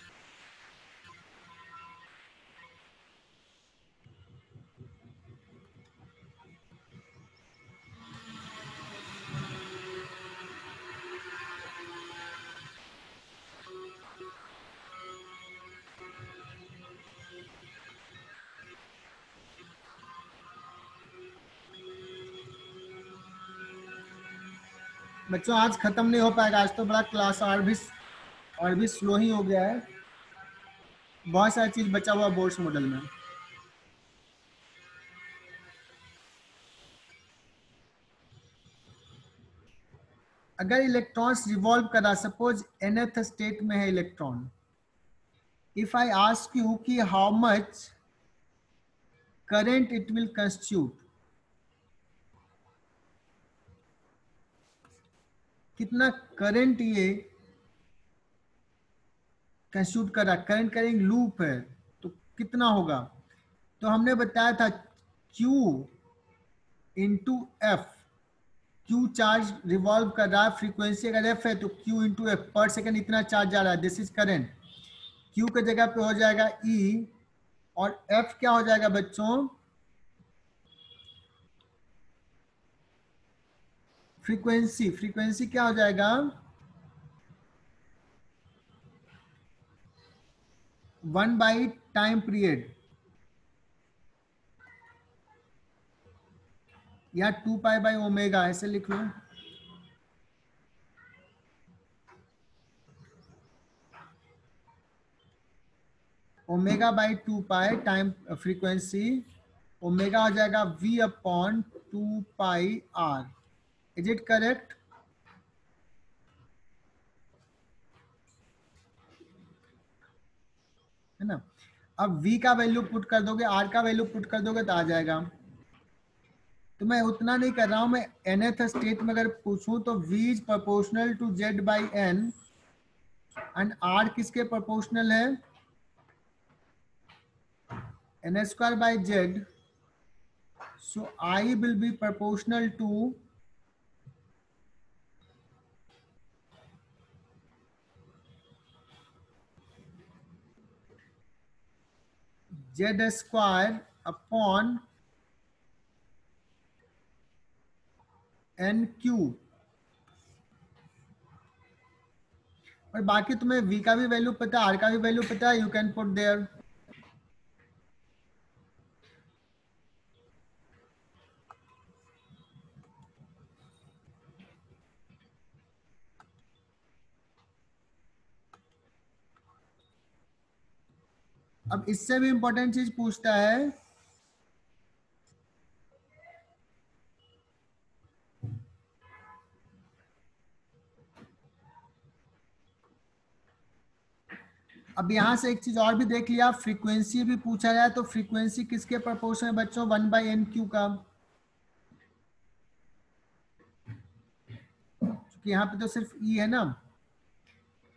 बच्चों, आज खत्म नहीं हो पाएगा। आज तो बड़ा क्लास और भी और भी स्लो ही हो गया है। बहुत सारी चीज़ बचा हुआ बोर्ड्स मॉडल में। अगर इलेक्ट्रॉन्स रिवॉल्व करा सपोज़ nth स्टेट में है electron if I ask you कि how much current it will constitute कितना करंट ये कंस्टिट्यूट कर रहा करंट करेंगे लूप है तो कितना होगा? तो हमने बताया था Q into F Q charge revolve कर रहा है फ्रीक्वेंसी अगर एफ़ है तो Q इंटू एफ़ पर सेकेंड इतना चार्ज जा रहा है। दिस इज़ करेंट Q के जगह पे हो जाएगा E और F क्या हो जाएगा बच्चों? फ्रीक्वेंसी फ्रीक्वेंसी क्या हो जाएगा? वन बाई टाइम पीरियड या टू पाई बाई ओमेगा ऐसे लिख लो। Omega by two pi time frequency omega हो जाएगा V upon two pi R is it correct है ना? अब v का वैल्यू पुट कर दोगे, r का वैल्यू पुट कर दोगे तो आ जाएगा। तो मैं उतना नहीं कर रहा हूँ, मैं nth स्टेट में अगर पूछूँ तो v is proportional to z by N and r किसके प्रोपोर्शनल है? N square by Z so i will be proportional to z square upon N Q और बाकी तुम्हें v का भी वैल्यू पता, r का भी वैल्यू पता है यू कैन पुट देयर अब इससे भी इंपॉर्टेंट चीज़ पूछता है, अब यहाँ से एक चीज़ और भी देख लिया फ्रीक्वेंसी भी पूछा जाए तो फ्रीक्वेंसी किसके प्रपोर्शन है बच्चों वन बाई एन क्यू का? यहाँ पे तो सिर्फ़ ई है ना।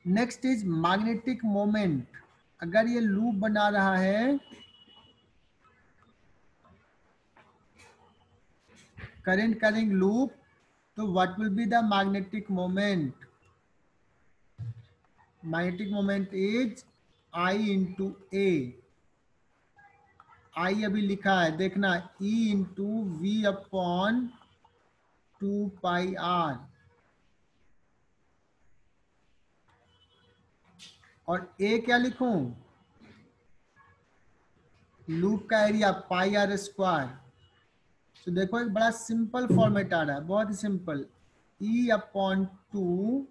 नेक्स्ट इज़ मैग्नेटिक मोमेंट अगर ये लूप बना रहा है करंट करिंग लूप तो what will be the magnetic moment magnetic moment is I into A I अभी लिखा है, देखना E into V upon two pi R और ए क्या लिखूं? लूप का एरिया पाई आर स्क्वायर तो देखो एक बड़ा सिंपल फॉर्मेट आ रहा है, बहुत ही simple E upon two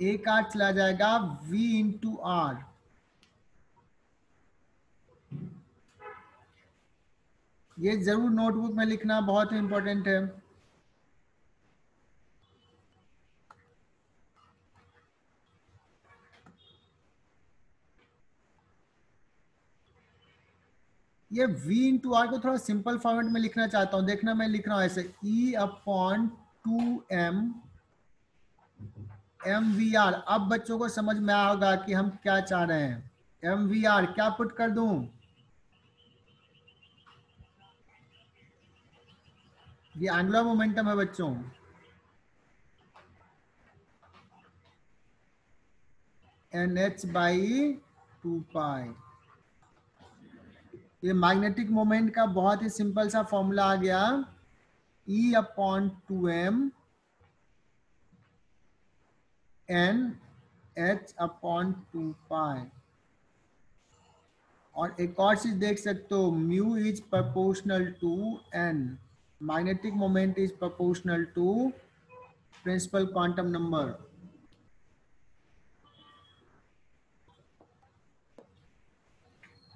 A का चला जाएगा v इंटू आर ये ज़रूर नोटबुक में लिखना बहुत इंपॉर्टेंट है। ये v इंटू आर को थोड़ा सिंपल फॉर्मेट में लिखना चाहता हूँ। देखना मैं लिख रहा हूँ ऐसे। E upon two M M V R अब बच्चों को समझ में आया होगा कि हम क्या चाह रहे हैं। एम वी आर क्या पुट कर दूँ? ये एंगुलर मोमेंटम है बच्चों। N H by two pi ये मैग्नेटिक मोमेंट का बहुत ही सिंपल सा फॉर्मूला आ गया। E upon two M N H upon two pi और एक और चीज़ देख सकते हो mu is proportional to N magnetic moment is proportional to principal quantum number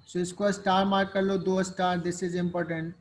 so इसको स्टार मार्क कर लो दो स्टार दिस इज़ इंपॉर्टेंट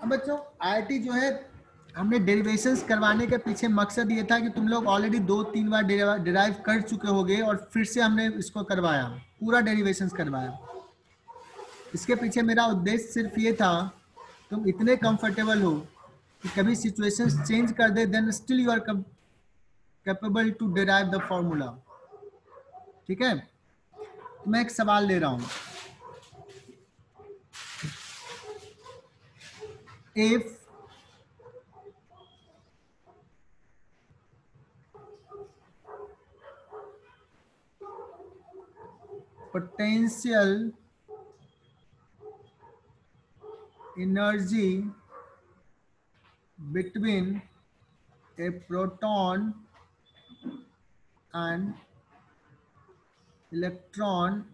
अब बच्चों आईआईटी जो है, हमने डेरिवेशंस करवाने के पीछे मकसद ये था कि तुम लोग ऑलरेडी दो तीन बार डिराइव कर चुके होगे और फिर से हमने इसको करवाया, पूरा डेरिवेशंस करवाया। इसके पीछे मेरा उद्देश्य सिर्फ़ ये था, तुम इतने कंफर्टेबल हो कि कभी सिचुएशंस चेंज कर दे then still you are capable to derive the formula ठीक है? तो मैं एक सवाल ले रहा हूँ। If potential energy between a proton and electron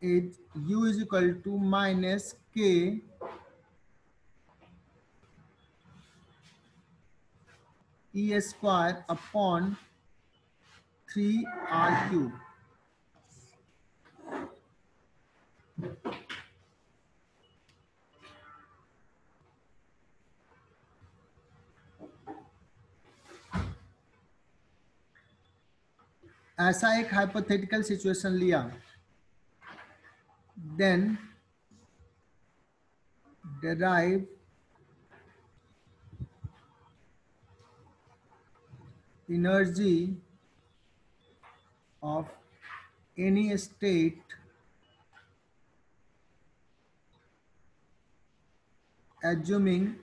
is u is equal to minus k e square upon 3 r cube. ऐसा एक हाइपोथेटिकल सिचुएशन लिया। Then derive energy of any state assuming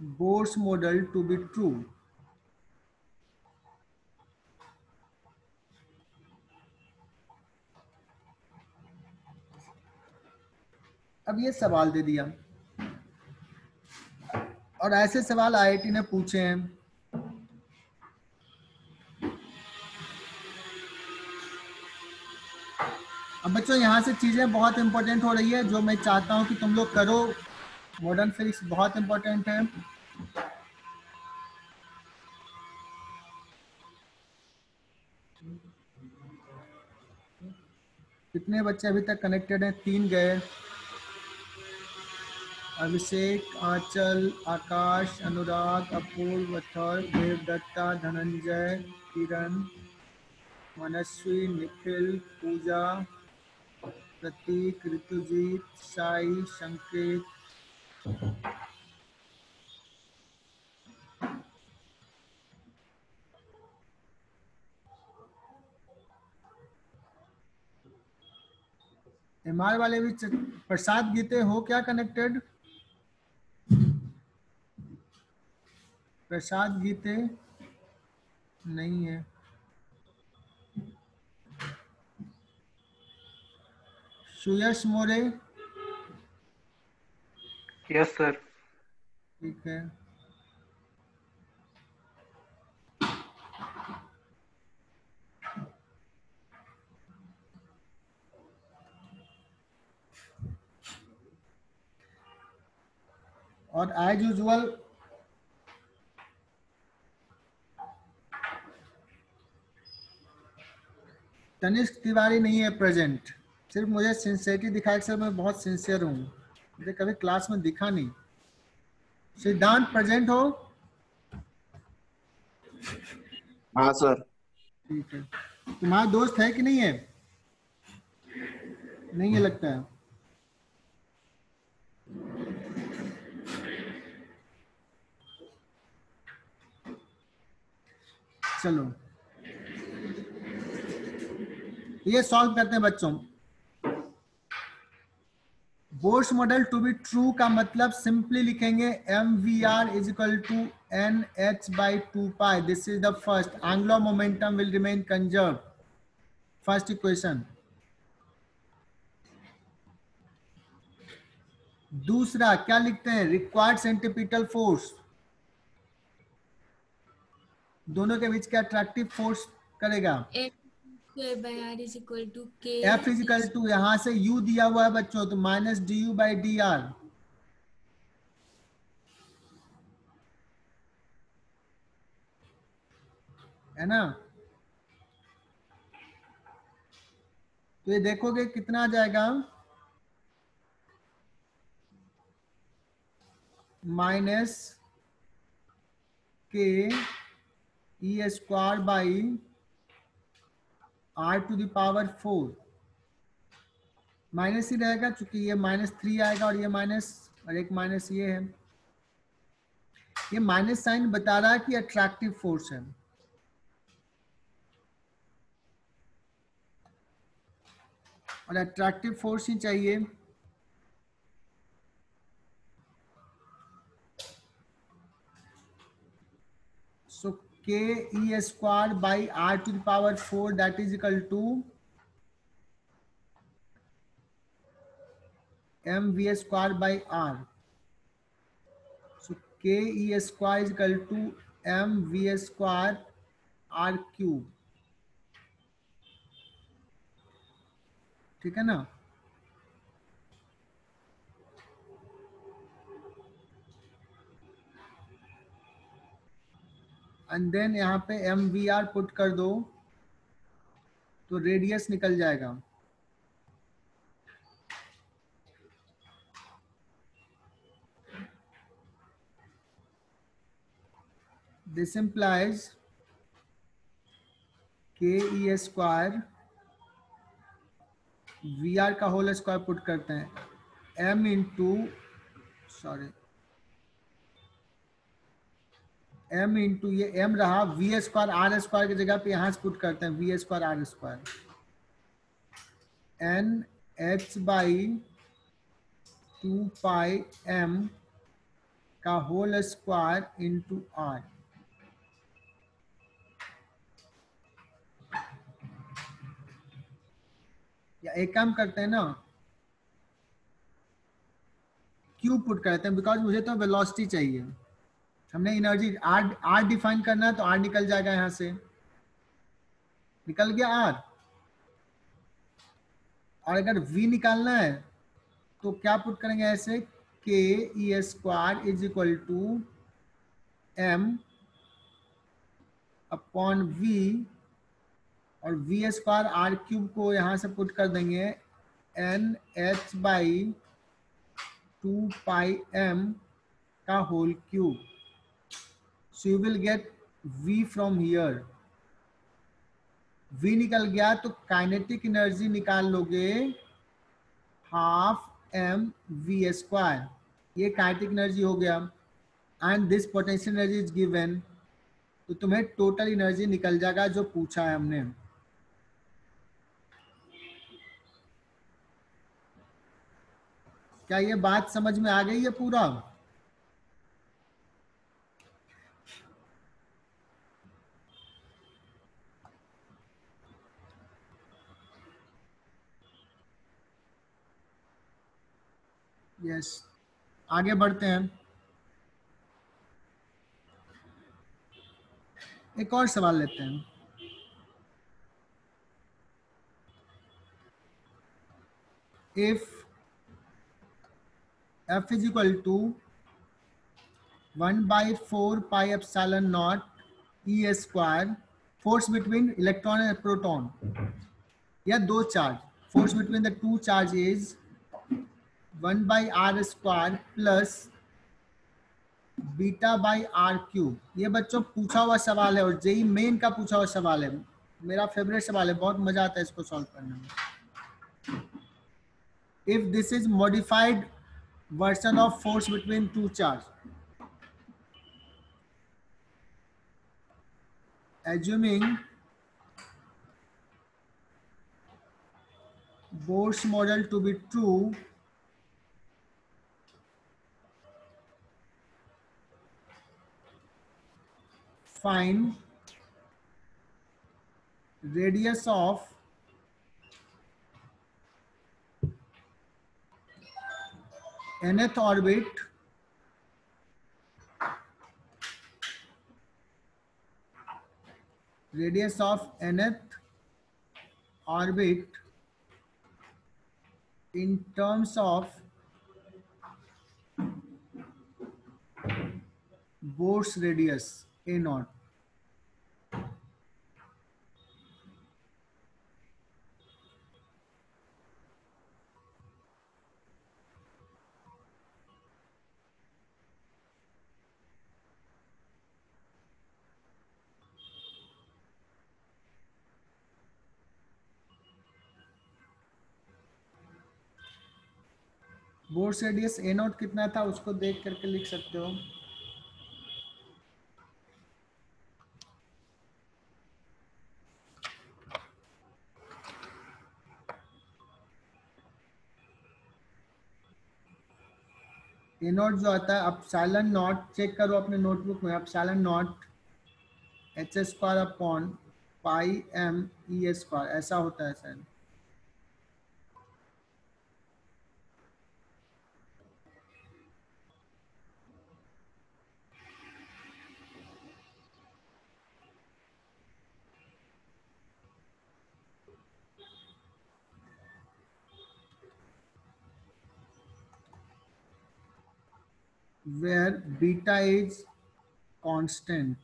Bohr's model to be true. अब ये सवाल दे दिया और ऐसे सवाल आईआईटी ने पूछे हैं अब बच्चों, यहाँ से चीज़ें बहुत इंपॉर्टेंट हो रही है, जो मैं चाहता हूँ कि तुम लोग करो। मॉडर्न फिजिक्स बहुत इंपॉर्टेंट है। कितने बच्चे अभी तक कनेक्टेड हैं? तीन गए। अभिषेक, आंचल, आकाश, अनुराग, अपूर्व अथर देवदत्ता, धनंजय, किरण, मनस्वी, निखिल, पूजा प्रतीक ऋतुजीत साई संकेत। एम वाले भी प्रसाद गीते हो क्या कनेक्टेड प्रसाद गीते नहीं है। सुयश मोरे। यस सर ठीक है। और एज यूजल तनिष्क तिवारी नहीं है प्रेजेंट सिर्फ़ मुझे सिंसियरिटी दिखाया सर मैं बहुत सिंसियर हूँ। मुझे कभी क्लास में दिखा नहीं। सिद्धांत प्रेजेंट हो। हाँ सर। ठीक है। तुम्हारा दोस्त है कि नहीं है? नहीं है लगता है। चलो। ये सॉल्व करते हैं बच्चों। Bohr's model to be true का मतलब सिंपली लिखेंगे M V R is equal to N H by two pi this is the first angular momentum will remain conserve first equation दूसरा, क्या लिखते हैं? रिक्वायर्ड सेंटिपिटल फोर्स दोनों के बीच क्या अट्रैक्टिव फोर्स करेगा? F square by R is equal to K. F equal to यहाँ से u दिया हुआ है बच्चों तो यू बाई डी आर है ना तो ये देखोगे कितना आ जाएगा minus K E square by R to the power four. Minus ही रहेगा चूँकि ये माइनस थ्री आएगा और ये माइनस, और एक माइनस ये है। ये माइनस साइन बता रहा है कि अट्रैक्टिव फोर्स है। और अट्रैक्टिव फोर्स ही चाहिए। K E square by R to the power four that is equal to M V square by R so K E square is equal to M V square R cube ठीक है ना? And then यहाँ पे m we r put कर दो तो radius निकल जाएगा। This implies K E square V R का होल स्क्वायर पुट करते हैं। M into sorry M into ये एम रहा वी स्क्वायर आर स्क्वायर की जगह पे यहाँ से पुट करते हैं V square R square N H by two pi M का होल स्क्वायर इंटू आर या एक काम करते हैं ना क्यू पुट करते हैं बिकॉज़ मुझे तो वेलोसिटी चाहिए। हमने एनर्जी आर आर डिफाइन करना है तो आर निकल जाएगा यहाँ से। निकल गया आर और अगर वी निकालना है तो क्या पुट करेंगे ऐसे? K E square is equal to M upon V और वी स्क्वायर आर क्यूब को यहाँ से पुट कर देंगे। N H by two pi M का whole cube so you will get v from here. V निकल गया तो काइनेटिक एनर्जी निकाल लोगे हाफ़ एम वी स्क्वायर ये काइनेटिक एनर्जी हो गया। And this potential energy is given तो तुम्हें टोटल एनर्जी निकल जाएगा जो पूछा है हमने। क्या ये बात समझ में आ गई है पूरा? यस आगे बढ़ते हैं। एक और सवाल लेते हैं। If f is equal to one by four pi epsilon naught E square force between electron and proton या दो charge force between the two charge is one by R square plus beta by R cube. ये बच्चों पूछा हुआ सवाल है और JEE Main का पूछा हुआ सवाल है। मेरा फेवरेट सवाल है, बहुत मज़ा आता है इसको सॉल्व करने में। If this is modified version of force between two charge assuming Bohr's model to be true find radius of nth orbit radius of nth orbit in terms of Bohr's radius a naught Bohr radius A naught कितना था उसको देख करके लिख सकते हो। A naught जो आता है अब साइलन नॉट चेक करो अपने नोटबुक में अब epsilon naught H square upon pi M E square ऐसा होता है sir where beta is constant.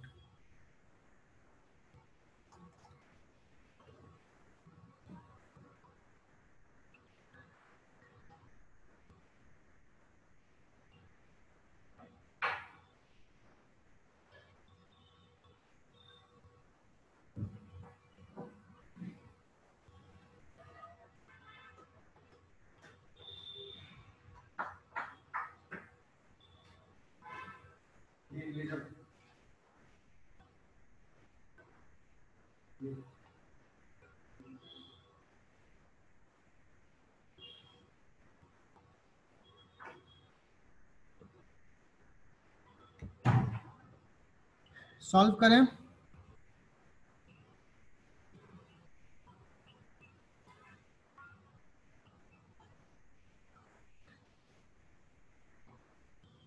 Solve करें।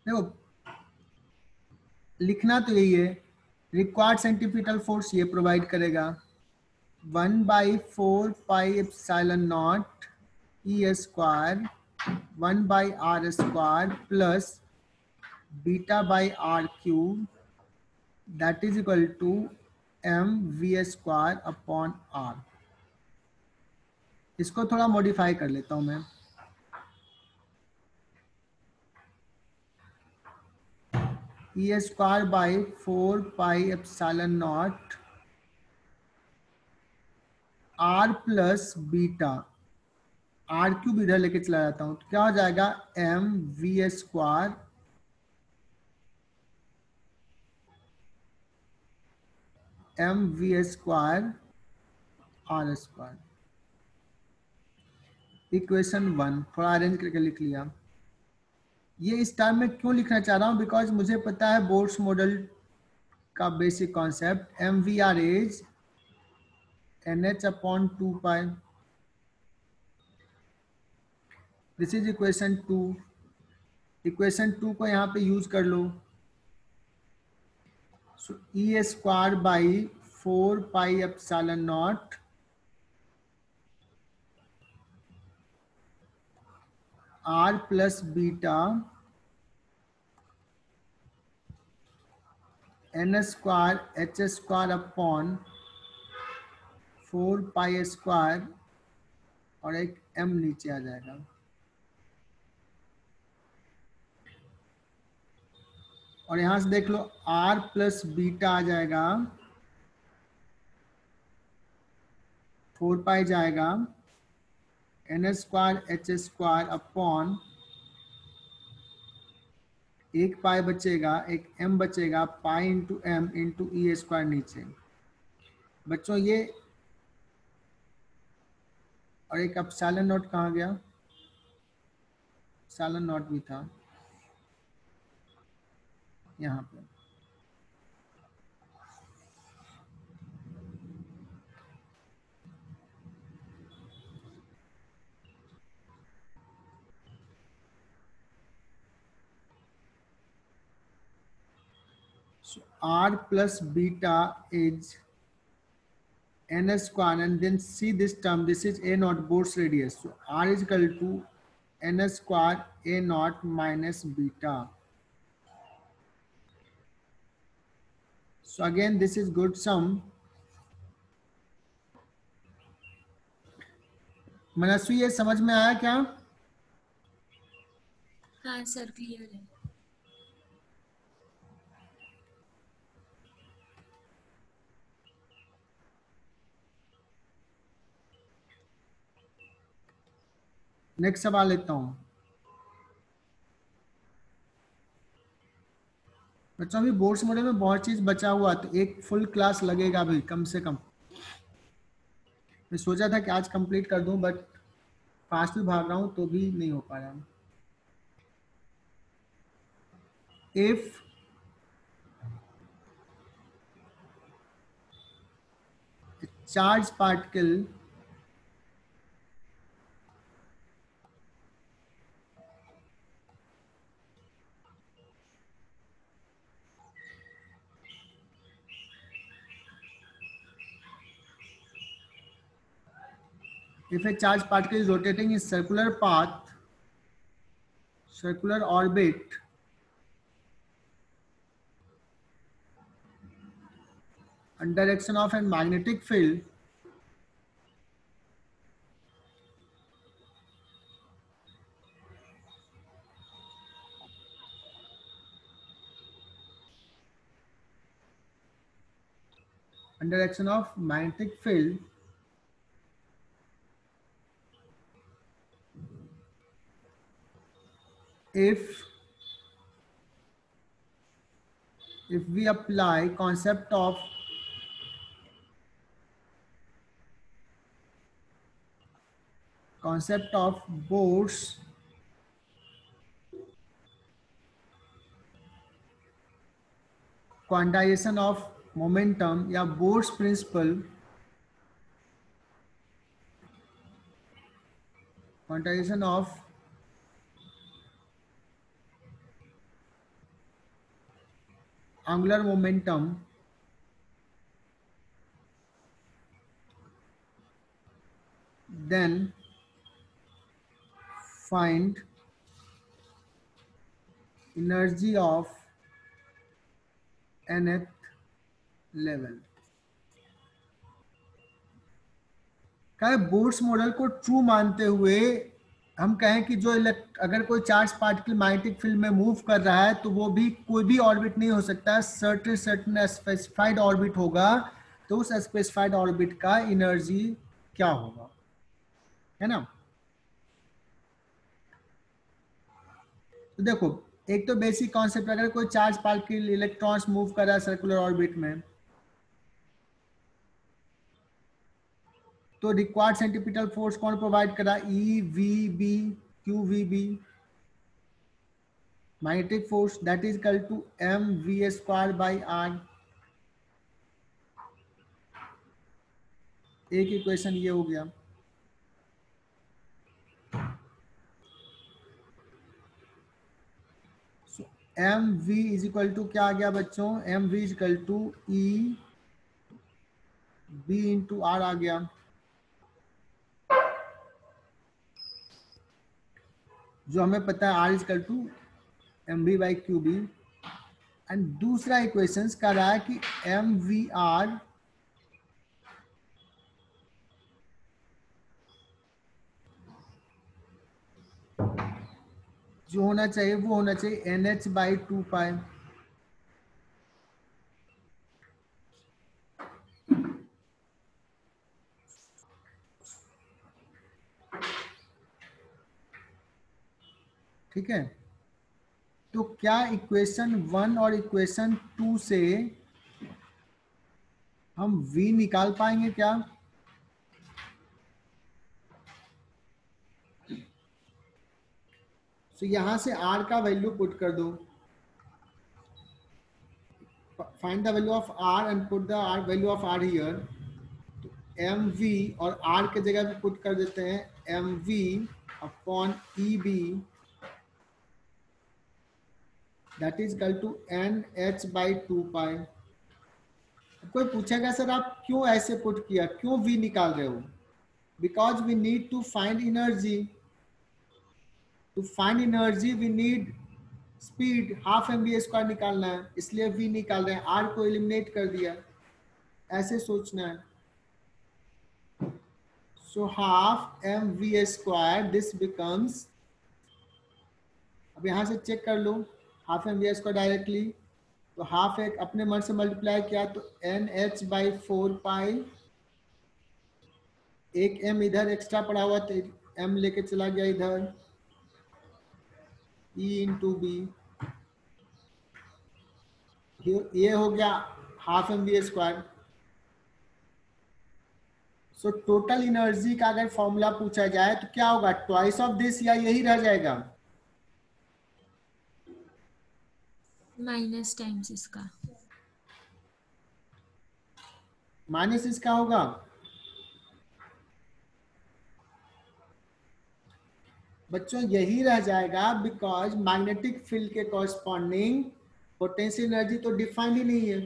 देखो, लिखना तो यही है रिक्वायर्ड सेंटिपिटल फोर्स ये प्रोवाइड करेगा। One by four pi epsilon naught E square, one by R square plus beta by R cube that is equal to m v square upon r. इसको थोड़ा मॉडिफाई कर लेता हूँ मैं। E square by four pi epsilon naught R plus beta R cube इधर लेके चला जाता हूँ तो क्या हो जाएगा? M V square M V square R square equation one थोड़ा अरेंज करके लिख लिया। ये इस टाइम में क्यों लिखना चाह रहा हूँ? बिकॉज़ मुझे पता है बोर्ड्स मॉडल का basic concept M V R as N H upon two pi this is equation two equation two को यहाँ पे यूज़ कर लो। So E square by 4 pi epsilon naught. R plus beta. N square H square upon four pi square और एक M नीचे आ जाएगा। और यहाँ से देख लो आर प्लस बीटा आ जाएगा। फोर पाई जाएगा। N square H square upon एक पाई बचेगा, एक एम बचेगा, pi into M into E square नीचे। बच्चों, ये और एक अब सैलन नोट कहाँ गया? सैलन नोट भी था। यहाँ पे। R plus beta is N S square and then see this term this is A naught Bohr's radius R is equal to N S square A naught minus beta so again this is good sum. Manasvi ये समझ में आया क्या? हाँ sir clear है। Next सवाल लेता हूँ। बच्चों, अभी बोर्ड्स मॉडल में बहुत चीज़ बचा हुआ तो एक फुल क्लास लगेगा अभी कम से कम। मैं सोचा था कि आज कंप्लीट कर दूँ बट फास्ट भी भाग रहा हूँ तो भी नहीं हो पाया। If charge particle if a charged particle is rotating in circular path circular orbit and direction of a magnetic field and direction of magnetic field if if we apply concept of concept of Bohr's quantization of momentum या Bohr's principle quantization of angular momentum then find energy of nth level क्या Bohr's model को true मानते हुए हम कहें कि जो इलेक्ट, अगर कोई चार्ज पार्टिकल मैग्नेटिक फ़ील्ड में मूव कर रहा है तो वो भी कोई भी ऑर्बिट नहीं हो सकता। सर्टेन सर्टेन स्पेसिफाइड ऑर्बिट होगा तो उस स्पेसिफाइड ऑर्बिट का एनर्जी क्या होगा? है ना? तो देखो, एक तो बेसिक कॉन्सेप्ट अगर कोई चार्ज पार्टिकल इलेक्ट्रॉन्स मूव कर रहा है सर्कुलर ऑर्बिट में तो रिक्वायर्ड सेंटीपिटल फोर्स कौन प्रोवाइड करा? E V B Q V B magnetic force that is equal to M V square by R एक इक्वेशन ये हो गया। M V is equal to क्या आ गया बच्चों? M V is equal to E B into R आ गया। जो हमें पता है R equal to M V by Q B and दूसरा इक्वेशन कह रहा है कि एम वी आर जो होना चाहिए, वो होना चाहिए n h by two pi ठीक है? तो क्या इक्वेशन वन और इक्वेशन टू से हम v निकाल पाएँगे क्या? तो यहाँ से r का वैल्यू पुट कर दो। Find the value of r and put the r value of r here m v और r के जगह पे पुट कर देते हैं। M v upon e b that is equal to n h by two pi कोई पूछेगा, sir, आप क्यों ऐसे पुट किया? क्यों वी निकाल रहे हो? Because we need to find energy to find energy we need speed half m v square निकालना है, इसलिए वी निकाल रहे हैं। आर को एलिमिनेट कर दिया। ऐसे सोचना है। So half m v square this becomes अब यहाँ से चेक कर लो। हाफ़ एम स्क्वायर डायरेक्टली तो हाफ़ एक अपने मन से मल्टीप्लाई किया तो n h by four pi एक एम इधर एक्स्ट्रा पड़ा हुआ तो एम लेके चला गया इधर ई इंटू बी ये हो गया half m v square so total energy का अगर फॉर्मूला पूछा जाए तो क्या होगा? ट्वाइस ऑफ़ दिस या यही रह जाएगा? माइनस टाइम्स इसका। माइनस इसका होगा। बच्चों यही रह जाएगा बिकॉज़ मैग्नेटिक फ़ील्ड के कॉरस्पॉन्डिंग पोटेंशियल एनर्जी तो डिफाइंड ही नहीं है।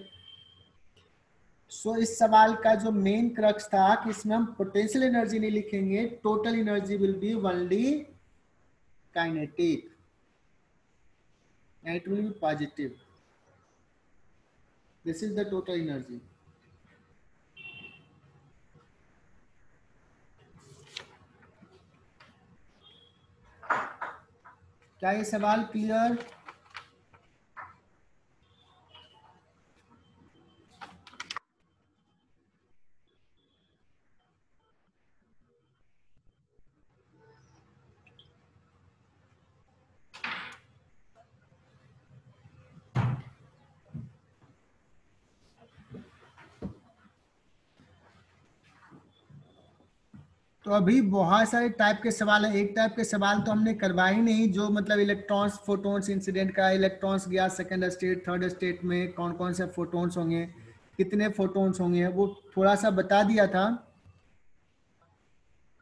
सो so, इस सवाल का जो मेन क्रक्स था कि इसमें हम पोटेंशियल एनर्जी नहीं लिखेंगे total energy will be only kinetic and it will be positive. This is the total energy. क्या ये सवाल क्लियर तो अभी बहुत सारे टाइप के सवाल है। एक टाइप के सवाल तो हमने करवा ही नहीं, जो मतलब इलेक्ट्रॉन्स फोटोन्स इंसिडेंट का इलेक्ट्रॉन्स गया सेकेंड स्टेट थर्ड स्टेट में कौन कौन से फोटोन्स होंगे, कितने फोटोन्स होंगे, वो थोड़ा सा बता दिया था।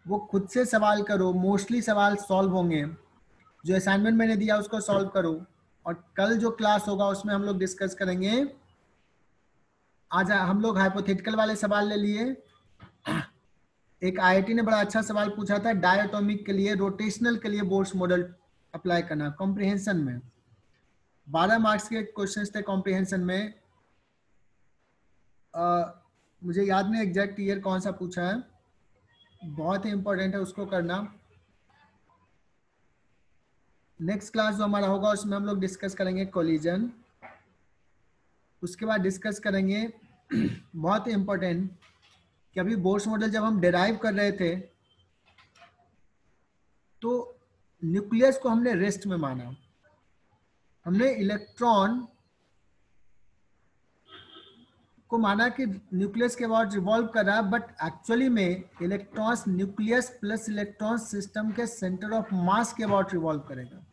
वो खुद से सवाल करो मोस्टली सवाल सॉल्व होंगे। जो असाइनमेंट मैंने दिया उसको सॉल्व करो। और कल जो क्लास होगा उसमें हम लोग डिस्कस करेंगे। आज हम लोग हाइपोथेटिकल वाले सवाल ले लिए। एक आईआईटी ने बड़ा अच्छा सवाल पूछा था डायटोमिक के लिए रोटेशनल के लिए बोर्ड्स मॉडल अप्लाई करना कॉम्प्रिहेंशन में। 12 मार्क्स के क्वेश्चन थे कॉम्प्रिहेंशन में। आ, मुझे याद नहीं एग्जैक्ट ईयर कौन सा पूछा है। बहुत ही इंपॉर्टेंट है उसको करना। नेक्स्ट क्लास जो हमारा होगा उसमें हम लोग डिस्कस करेंगे कोलिजन उसके बाद डिस्कस करेंगे [CLEARS THROAT] बहुत इंपॉर्टेंट कि अभी बोर्स मॉडल जब हम डिराइव कर रहे थे तो न्यूक्लियस को हमने रेस्ट में माना। हमने इलेक्ट्रॉन को माना कि न्यूक्लियस के बाद रिवॉल्व कर रहा है बट एक्चुअली में electrons nucleus plus electron system के सेंटर ऑफ़ मास के अबाउट रिवॉल्व करेगा।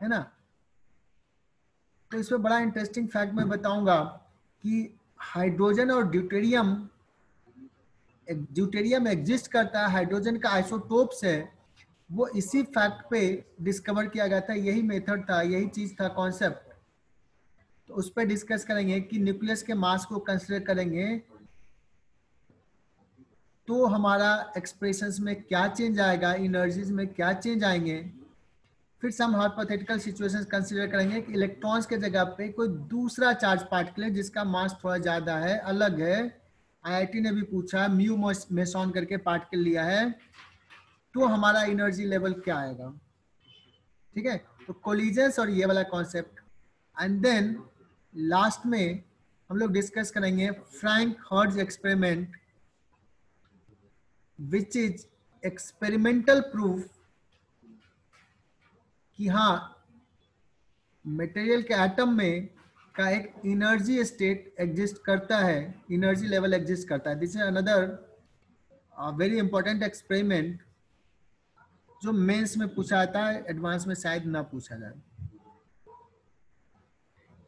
है ना? तो इसमें बड़ा इंटरेस्टिंग फैक्ट मैं बताऊँगा कि हाइड्रोजन और ड्यूटेरियम ड्यूटेरियम एग्जिस्ट करता है, हाइड्रोजन का आइसोटोप्स है, वो इसी फैक्ट पे डिस्कवर किया गया था, यही मेथड था, यही चीज़ था, कॉन्सेप्ट। तो उस पर डिस्कस करेंगे कि न्यूक्लियस के मास को कंसिडर करेंगे तो हमारा एक्सप्रेशंस में क्या चेंज आएगा, इनर्जीज में क्या चेंज आएँगे, फिर से हम हाइपोथेटिकल सिचुएशंस कंसीडर करेंगे कि इलेक्ट्रॉन्स के जगह पे कोई दूसरा चार्ज पार्टिकल है जिसका मास थोड़ा ज़्यादा है, अलग है आईआईटी ने भी पूछा है म्यू मेसॉन करके पार्टिकल लिया है तो हमारा एनर्जी लेवल क्या आएगा? ठीक है? तो कोलिजेंस और ये वाला कॉन्सेप्ट एंड देन लास्ट में हम लोग डिस्कस करेंगे Franck Hertz experiment which is experimental proof कि हाँ मटेरियल के एटम में का एक एनर्जी स्टेट एग्जिस्ट करता है एनर्जी लेवल एग्जिस्ट करता है। This is another very important experiment जो मेंस में पूछा जाता है एडवांस में शायद ना पूछा जाए।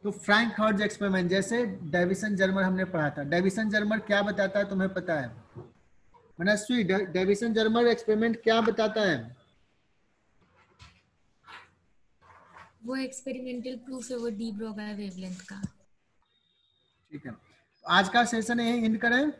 तो फ्रैंक हर्ज एक्सपेरिमेंट जैसे डेविसन जर्मर हमने पढ़ा था। डेविसन जर्मर क्या बताता है, तुम्हें पता है? मनस्वी डेविसन जर्मर एक्सपेरिमेंट क्या बताता है? वो एक्सपेरिमेंटल प्रूफ है, वो डी ब्रोगा वेवलेंथ का। ठीक है। आज का सेशन यही एंड करें।